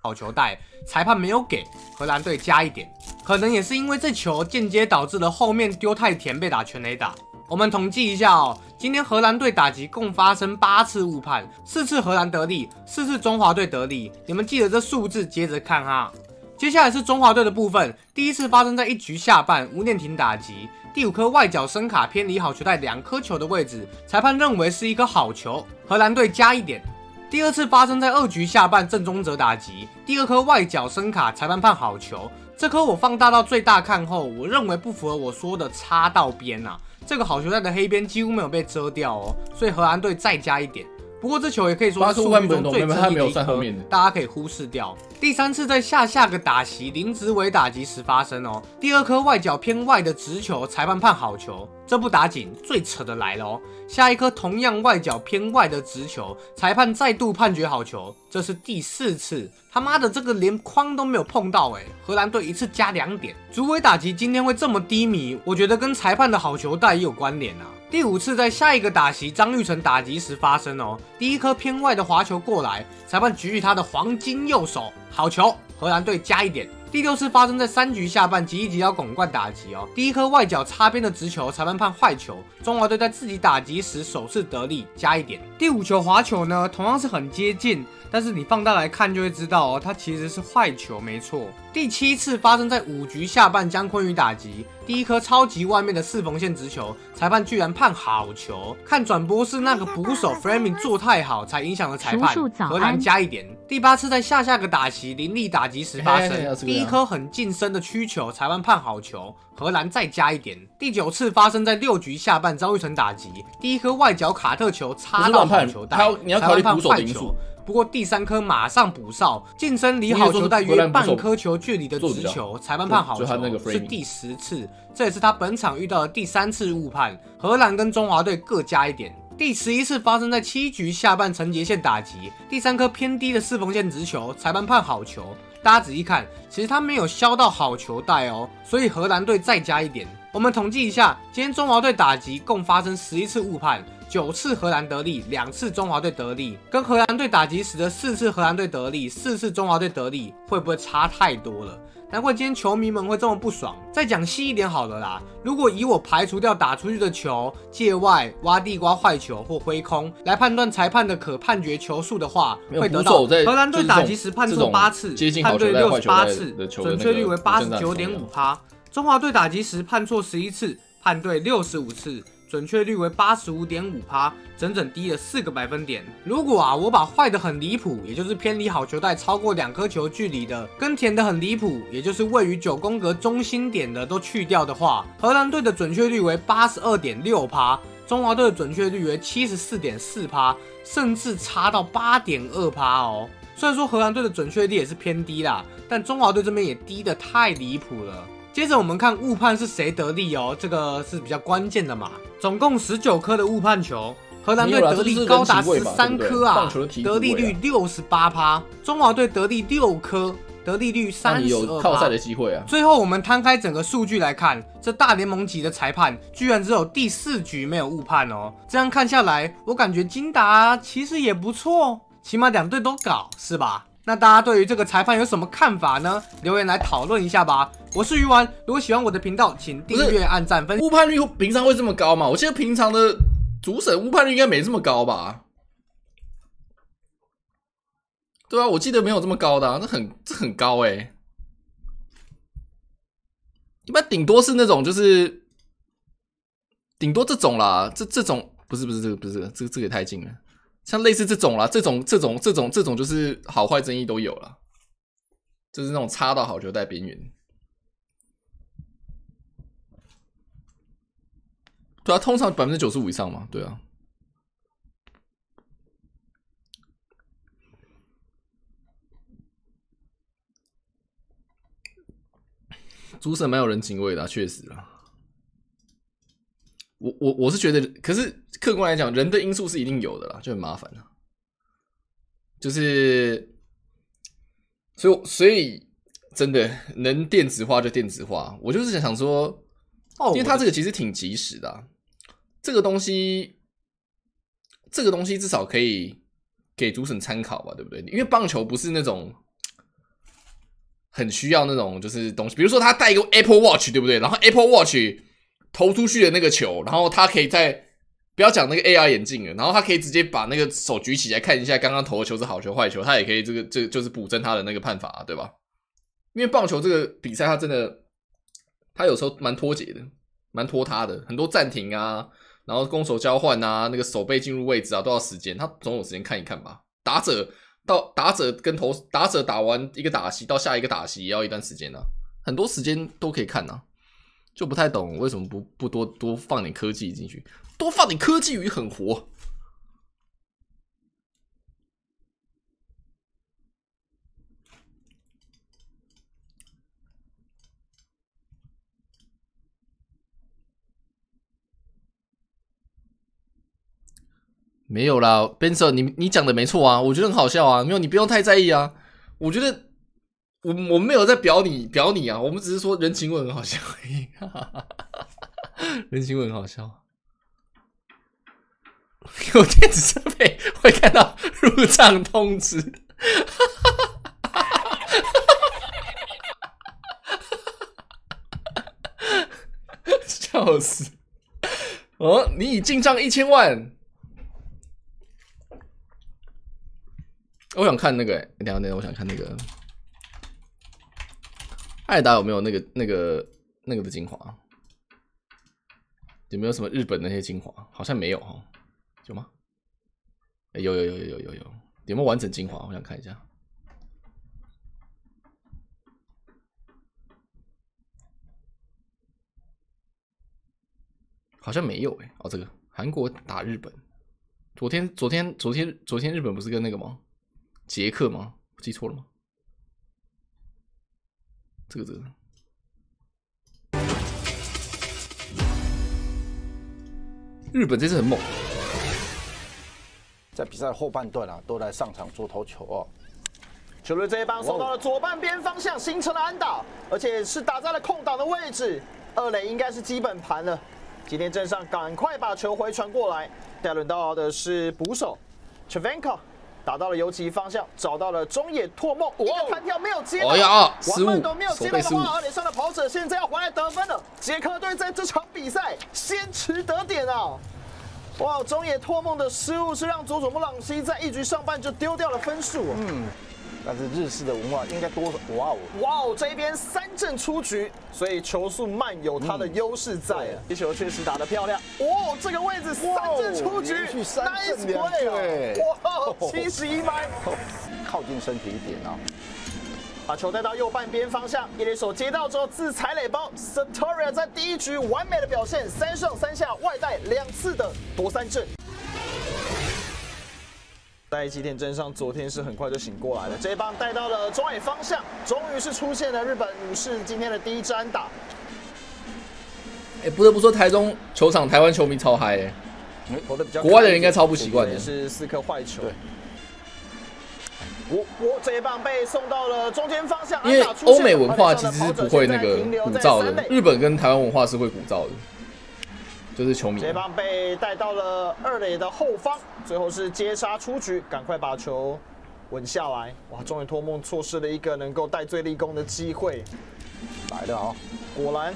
好球带，裁判没有给荷兰队加一点，可能也是因为这球间接导致了后面丢太甜被打全垒打。我们统计一下哦，今天荷兰队打击共发生八次误判，四次荷兰得利，四次中华队得利。你们记得这数字，接着看哈。接下来是中华队的部分，第一次发生在一局下半，吴念婷打击，第五颗外角深卡偏离好球带两颗球的位置，裁判认为是一颗好球，荷兰队加一点。第二次发生在二局下半，郑宗哲打击，第二颗外角深卡，裁判判好球。这颗我放大到最大看后，我认为不符合我说的插到边啊，这个好球带的黑边几乎没有被遮掉哦，所以荷兰队再加一点。不过这球也可以说是数据中最刺他没有激的一颗大家可以忽视掉。第三次在下下个打席林子伟打击时发生哦，第二颗外角偏外的直球，裁判判好球。这不打紧，最扯的来了哦，下一颗同样外角偏外的直球，裁判再度判决好球，这是第四次。他妈的，这个连框都没有碰到哎！荷兰队一次加两点，主委打击今天会这么低迷，我觉得跟裁判的好球带也有关联啊。第五次在下一个打席张玉成打击时发生哦，第一颗偏外的滑球过来，裁判举起他的黄金右手，好球，荷兰队加一点。第六次发生在三局下半，吉一吉要拱冠打击哦，第一颗外角擦边的直球，裁判判坏球，中华队在自己打击时首次得利，加一点。第五球滑球呢，同样是很接近，但是你放大来看就会知道哦，它其实是坏球，没错。第七次发生在五局下半，姜坤宇打击，第一颗超级外面的四缝线直球，裁判居然判好球。看转播是那个捕手 Framing 做太好，才影响了裁判荷兰加一点。第八次在下下个打席林立打击时发嘿嘿嘿这个生，第一颗很近身的曲球，裁判判好球。荷兰再加一点。第九次发生在六局下半，张玉成打击，第一颗外角卡特球插到判好球带，你要考虑裁判捕手判坏球的因素。不过第三颗马上补哨，近身离好球带约半颗球距离的直球，裁判判好球是第十次，这也是他本场遇到的第三次误判。荷兰跟中华队各加一点。第十一次发生在七局下半陈杰宪打击，第三颗偏低的四缝线直球，裁判判好球。大家仔细看，其实他没有削到好球带哦，所以荷兰队再加一点。我们统计一下，今天中华队打击共发生十一次误判，九次荷兰得利，两次中华队得利，跟荷兰队打击时的四次荷兰队得利，四次中华队得利，会不会差太多了？难怪今天球迷们会这么不爽。再讲细一点好了啦，如果以我排除掉打出去的球、界外、挖地瓜坏球或挥空来判断裁判的可判决球数的话，会得到荷兰队打击时判错八次，判对六十八次的，准确率为八十九点五趴。中华队打击时判错十一次，判对六十五次，准确率为八十五点五趴，整整低了四个百分点。如果啊，我把坏的很离谱，也就是偏离好球带超过两颗球距离的，跟甜的很离谱，也就是位于九宫格中心点的都去掉的话，荷兰队的准确率为八十二点六趴，中华队的准确率为七十四点四趴，甚至差到八点二趴哦。虽然说荷兰队的准确率也是偏低啦，但中华队这边也低的太离谱了。接着我们看误判是谁得利哦，这个是比较关键的嘛。总共十九颗的误判球，荷兰队得利高达十三颗啊，得利率六十八趴，中华队得利六颗，得利率三十二靠赛。的机会啊。最后我们摊开整个数据来看，这大联盟级的裁判居然只有第四局没有误判哦。这样看下来，我感觉金达其实也不错，起码两队都搞是吧？那大家对于这个裁判有什么看法呢？留言来讨论一下吧。我是鱼丸，如果喜欢我的频道，请订阅、按赞、分。误判率平常会这么高吗？我记得平常的主审误判率应该没这么高吧？对啊，我记得没有这么高的、啊，那很这很高哎、一般顶多是那种就是顶多这种啦，这这种不是不是这个不是这个这个这个也太近了，像类似这种啦，这种这种这种这种就是好坏争议都有了，就是那种差到好球带边缘。对啊，通常百分之九十五以上嘛，对啊。主审蛮有人情味的、啊，确实啊。我我我是觉得，可是客观来讲，人的因素是一定有的啦，就很麻烦了。就是，所以所以真的能电子化就电子化。我就是想说，哦因为它这个其实挺及时的、啊，这个东西，这个东西至少可以给主审参考吧，对不对？因为棒球不是那种很需要那种就是东西，比如说他带一个 Apple Watch，对不对？然后 Apple Watch 投出去的那个球，然后他可以在不要讲那个 AR 眼镜了，然后他可以直接把那个手举起来看一下刚刚投的球是好球坏球，他也可以这个这个就是补正他的那个判罚、对吧？因为棒球这个比赛，他真的，他有时候蛮脱节的，蛮拖沓的，很多暂停啊，然后攻守交换啊，那个手背进入位置啊，都要时间，他总有时间看一看吧。打者到打者跟投打者打完一个打席到下一个打席也要一段时间啊，很多时间都可以看啊，就不太懂为什么不不多多放点科技进去，多放点科技与狠活。没有啦，Benson，你你讲的没错啊，我觉得很好笑啊，没有你不用太在意啊。我觉得我我没有在表你表你啊，我们只是说人情味很好笑而已，人情味很好笑。有电子设备会看到入账通知，笑死！哦，你已进账一千万。我想看那个、欸，等下等下，我想看那个艾达有没有那个那个那个的精华？有没有什么日本那些精华？好像没有哈，有吗？欸有有有有有有有，有没有完整精华？我想看一下。好像没有哎、哦，这个韩国打日本，昨天昨天昨天昨天日本不是跟那个吗？捷克吗？我记错了吗？这个这个，日本这次很猛，在比赛后半段啊，都来上场做投球哦。球队这一棒送到了左半边方向，形成了安打，而且是打在了空档的位置。二垒应该是基本盘了。今天镇上赶快把球回传过来，带轮到的是捕手 Chavenko，打到了游击方向，找到了中野拓梦，一个弹跳没有接到，哎呀失误王曼都没有接到的话，二垒上的跑者现在要回来得分了。捷克队在这场比赛先取得点啊！哇，中野拓梦的失误是让佐佐木朗希在一局上半就丢掉了分数、哦。嗯，但是日式的文化应该多哇哦，哇哦，这边三阵出局，所以球速慢有它的优势在啊。击球确实打得漂亮，哦，这个位置三阵出局连续三，nice 振两 play 对啊！哇，七十一迈，靠近身体一点啊。把球带到右半边方向，一垒手接到之后自踩垒包 s a t o r i a 在第一局完美的表现，三上三下外带两次的夺三振。在吉田镇上，昨天是很快就醒过来了，这一棒带到了中野方向，终于是出现了日本武士今天的第一支安打。哎、不得不说，台中球场台湾球迷超嗨哎、投的比较国外的人应该超不习惯的。也是四颗坏球。我我这一棒被送到了中间方向，因为安打出欧美文化其实是不会那个鼓噪的，日本跟台湾文化是会鼓噪的，就是球迷这一棒被带到了二垒的后方，最后是接杀出局，赶快把球稳下来。哇，终于托梦错失了一个能够带罪立功的机会。来了啊！果然，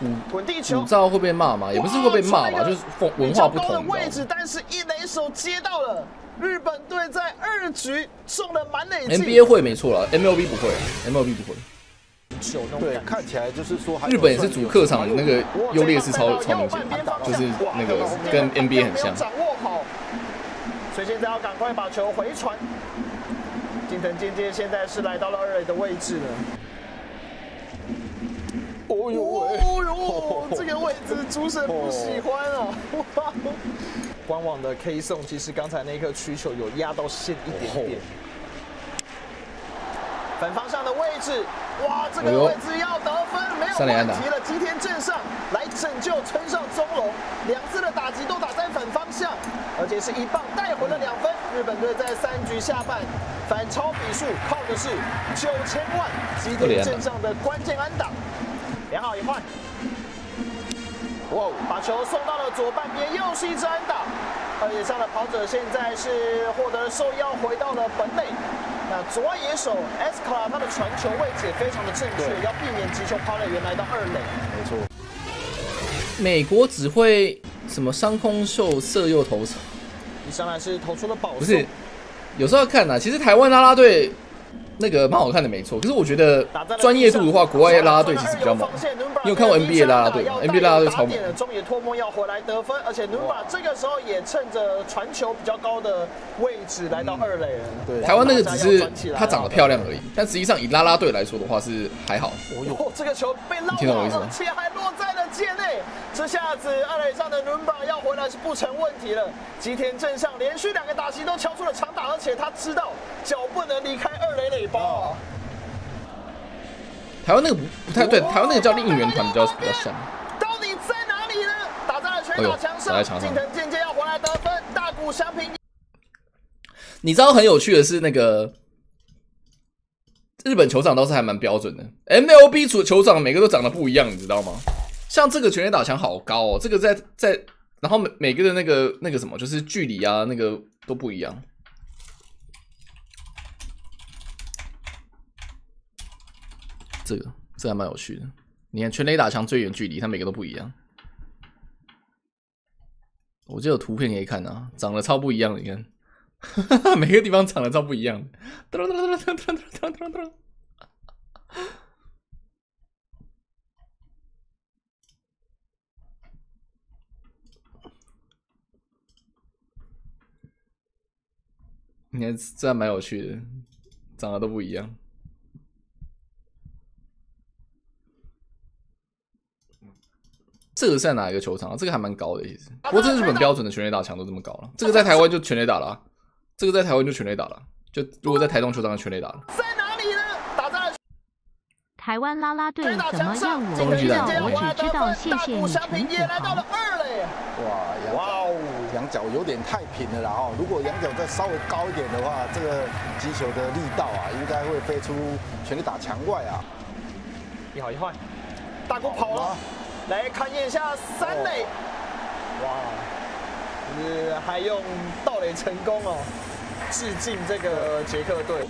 嗯滚地球你知道会被骂吗？也不是会被骂吧，就是风文化高的位置，但是一垒手接到了。日本队在二局中了满垒进 NBA 会没错了，MLB 不会，MLB 不会。对，看起来就是说还日本也是主客场那个哇优劣势超超明显就是那个跟 NBA 很像。掌握好，所以现在要赶快把球回传。金藤健介现在是来到了二垒的位置了。哦呦喂，哦呦，这个位置主审不喜欢啊！哇，官网的 K 送其实刚才那颗曲球有压到线一点点。反方向的位置，哇，这个位置要得分没有问题了。吉田镇上来拯救村上中龙，两次的打击都打在反方向，而且是一棒带回了两分。日本队在三局下半反超比数，靠的是九千万吉田镇上的关键安打。两好一坏，哇！把球送到了左半边，又是一支安打。二野上的跑者现在是获得受邀回到了本垒。那左外野手 S 卡拉他的传球位置也非常的正确，要避免击球抛垒员来到二垒。没错。美国只会什么上空秀射右投手，一上来是投出了保送，不是，有时候要看呐、其实台湾拉拉队那个蛮好看的，没错。可是我觉得专业度的话，国外啦啦队其实比较猛。你有看过 NBA 啦啦队吗？NBA 啦啦队超猛。了，中野拓梦要回来得分，而且努巴这个时候也趁着传球比较高的位置来到二垒了。对台湾那个只是她长得漂亮而已，但实际上以啦啦队来说的话是还好。哦，这个球被捞你听懂我意思且还落在了界内。这下子二垒上的伦巴要回来是不成问题了。吉田镇上连续两个打击都敲出了长打，而且他知道脚不能离开二垒垒包啊。台湾那个不不太对，台湾那个叫应援团比较比较像。到底在哪里呢？打在了全打墙上，近藤健介要回来得分，大谷翔平你知道很有趣的是，那个日本球场倒是还蛮标准的，MLB 球球场每个都长得不一样，你知道吗？像这个全垒打墙好高哦，这个在在，然后每每个的那个那个什么，就是距离啊，那个都不一样。这个这还蛮有趣的，你看全垒打墙最远距离，它每个都不一样。我就有图片可以看啊，长得超不一样的，你看。每个地方长得超不一样。你看，这还蛮有趣的，长得都不一样。这个是在哪一个球场啊？这个还蛮高的，其实。不过这是日本标准的全垒打墙都这么高了，这个在台湾就全垒打了啊，这个在台湾就全垒打了，就如果在台东球场就全垒打了。在哪里呢？打在台湾啦啦队怎么墙上，让我知道？我只知道谢谢你陈子。哇，羊哇哦！羊角有点太平了啦哦，如果羊角再稍微高一点的话，这个击球的力道啊，应该会飞出全力打墙外啊。一好一坏，大哥跑了，来看验一下三垒，哇，是还用盗垒成功哦，致敬这个捷克队。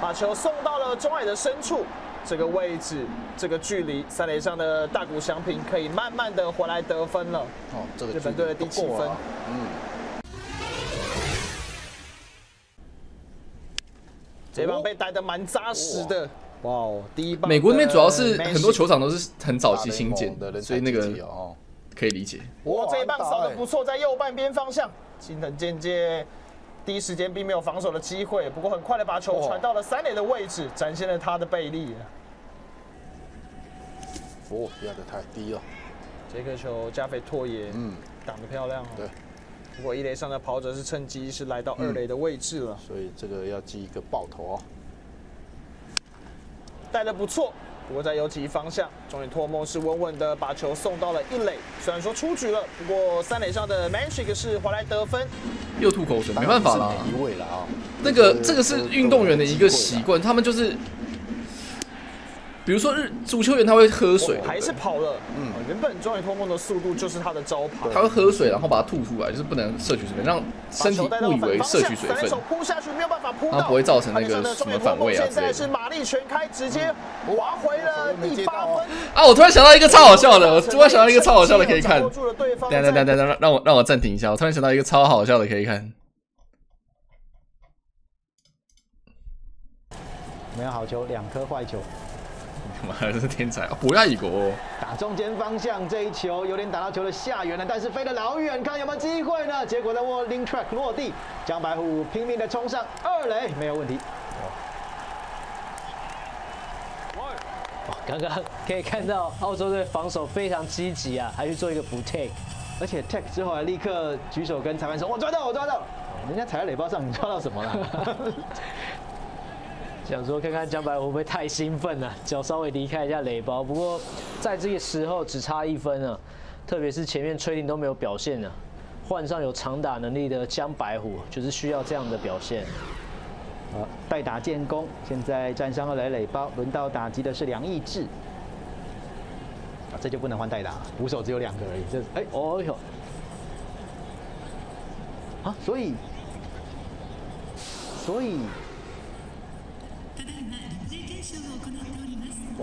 把球送到了中海的深处，这个位置，这个距离，三垒上的大谷翔平可以慢慢的回来得分了。哦，这个日本队的第七分。嗯，这棒被逮得蛮扎实的。哇哦，第一棒。美国那边主要是很多球场都是很早期新建的，所以那个可以理解。哇，这一棒扫的不错，在右半边方向，近藤间接第一时间并没有防守的机会，不过很快的把球传到了三垒的位置，展现了他的背力。哦，压的太低了。这个球加菲拓也，嗯，挡得漂亮。对。不过一垒上的跑者是趁机是来到二垒的位置了，所以这个要记一个爆头哦。带的不错，不过在游击方向，中野拓梦是稳稳的把球送到了一垒。虽然说出局了，不过三垒上的 Manchik 是回来得分。又吐口水，没办法啦。一位了啊。那个这个是运动员的一个习惯，他们就是。比如说日足球员他会喝水，还是跑了。嗯，原本中野拓梦的速度就是他的招牌。他会喝水，然后把它吐出来，就是不能摄取水分，让身体误以为摄取水分。手扑下去没有办法扑到，不会造成那个什么反胃啊现在是马力全开，直接挖回了第八分。啊！我突然想到一个超好笑的，我突然想到一个超好笑的可以看。等等等等等，让我让我暂停一下，我突然想到一个超好笑的可以看。没有好球，两颗坏球。妈的是天才！不要一个打中间方向，这一球有点打到球的下缘了，但是飞得老远，看有没有机会呢？结果在 warning track 落地，江白虎拼命的冲上二垒，没有问题。哇，刚刚可以看到澳洲队防守非常积极啊，还去做一个补 take，而且 take 之后还立刻举手跟裁判说：“我抓到，我抓到。”人家踩在垒包上，你抓到什么了？想说看看江白会不会太兴奋了，脚稍微离开一下垒包。不过在这个时候只差一分啊，特别是前面崔林都没有表现呢，换上有长打能力的江白虎，就是需要这样的表现。好，代打建功，现在站上二垒垒包，轮到打击的是梁义志。啊，这就不能换代打，捕手只有两个而已。这哎哦哟，啊，所以所以。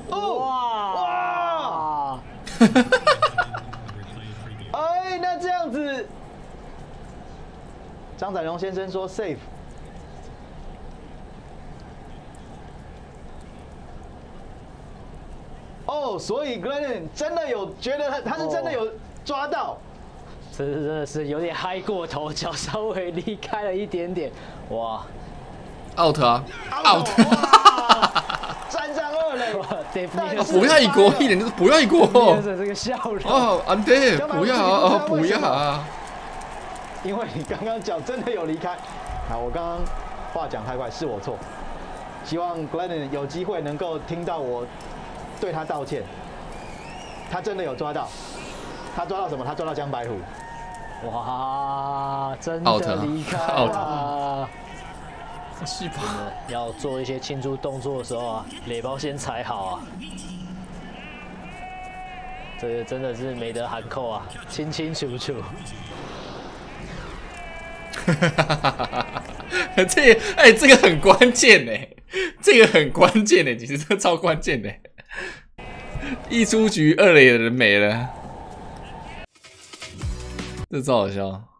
哦哇！哎，那这样子，张展荣先生说 safe。哦，所以 Glenn 真的有觉得他他是真的有抓到，这是真的是有点嗨过头，脚稍微离开了一点点，哇！out 啊！out！站上二垒，不要一锅，一点就是不要一锅。这个笑容哦，安迪，不要啊，不要啊！因为你刚刚脚真的有离开，啊，我刚刚话讲太快，是我错。希望 Glenn 有机会能够听到我对他道歉。他真的有抓到，他抓到什么？他抓到江白虎。哇，真的离开了。是吧？要做一些庆祝动作的时候啊，垒包先踩好啊。这个真的是没得喊扣啊，清清楚楚。哈哈哈哈哈这哎，这个很关键呢，这个很关键呢，其实这超关键的。一出局，二垒的人没了，这超好笑。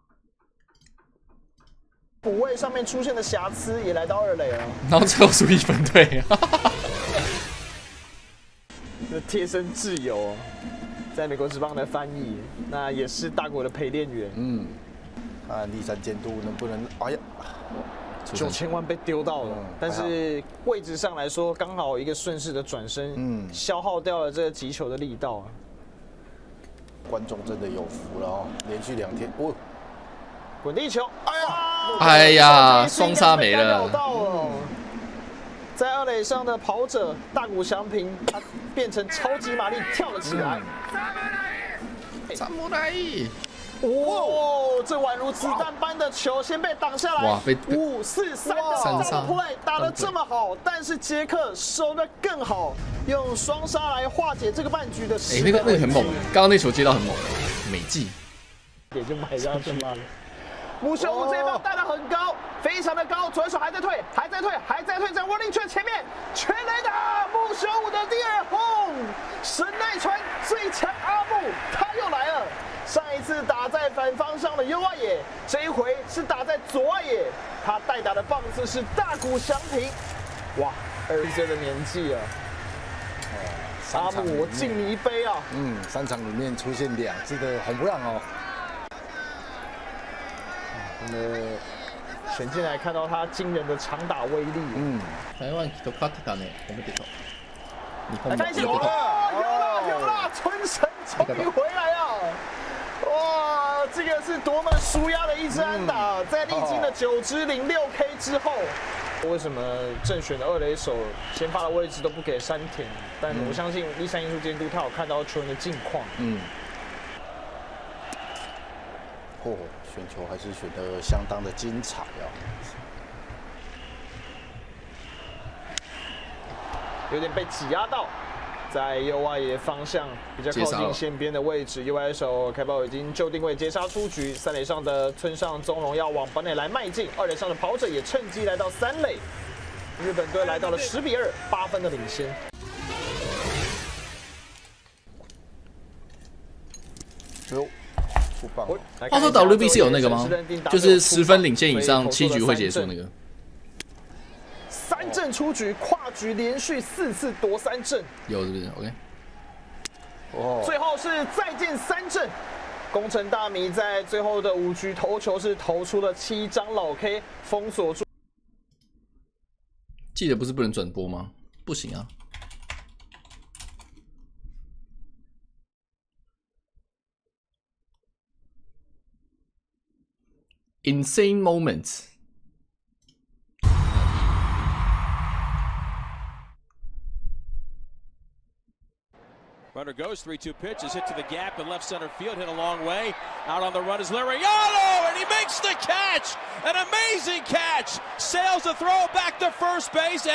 补位上面出现的瑕疵也来到二垒了，然后最后输一分队，这贴身挚友，在美国职棒的翻译，那也是大国的陪练员。嗯，看第三监督能不能，哎呀，九千万被丢到了，但是位置上来说刚好一个顺势的转身，嗯，消耗掉了这个击球的力道啊。观众真的有福了哦，连续两天，哦。滚地球！哎呀，哎呀，双杀没了。在二垒上的跑者大谷翔平，他变成超级玛丽跳了起来。萨姆莱，哇，这宛如子弹般的球先被挡下来。哇被被五四三的三 play 打得这么好，但是杰克守得更好，用双杀来化解这个半局的哎、失那个那个很猛，刚刚那球接到很猛，美技。也就买上去了。木修武这一棒带得很高，非常的高，左手还在退，还在退，还在退，在 warning 圈前面，全雷打木修武的第二轰，神奈川最强阿木他又来了。上一次打在反方向的右外野，这一回是打在左外野，他代打的棒子是大谷翔平，哇，二十岁的年纪啊，阿木我敬你一杯啊！嗯，三场里面出现两次的红不让哦。那么选进来看到他惊人的长打威力，嗯，台湾人勝ってたね。おめでとう。日本来看一下，もおめでとう。哇，有了有了，春神终于回来了！哇，这个是多么舒压的一支安打，在历经了九支零六 K 之后，为什么正选的二垒手先发的位置都不给山田？但我相信立山艺术监督他有看到球员的近况，嗯，哦， 选球还是选得相当的精彩哦。有点被挤压到，在右外野方向比较靠近线边的位置，右外手凯宝已经就定位接杀出局，三垒上的村上宗荣要往本垒来迈进，二垒上的跑者也趁机来到三垒，日本队来到了十比二，八分的领先。哟，不棒哦！话说 WBC 有那个吗？就是十分领先以上，七局会结束那个。三阵出局，跨局连续四次夺三阵，有是不是？OK。哦最后是再见三阵。工程大迷在最后的五局投球是投出了七张老 K，封锁住。记得不是不能转播吗？不行啊。Insane moments。Runner goes 3 2 pitch, is hit to the gap in left center field, hit a long way. Out on the run is Liriano, and he makes the catch! An amazing catch! Sails the throw back to first base.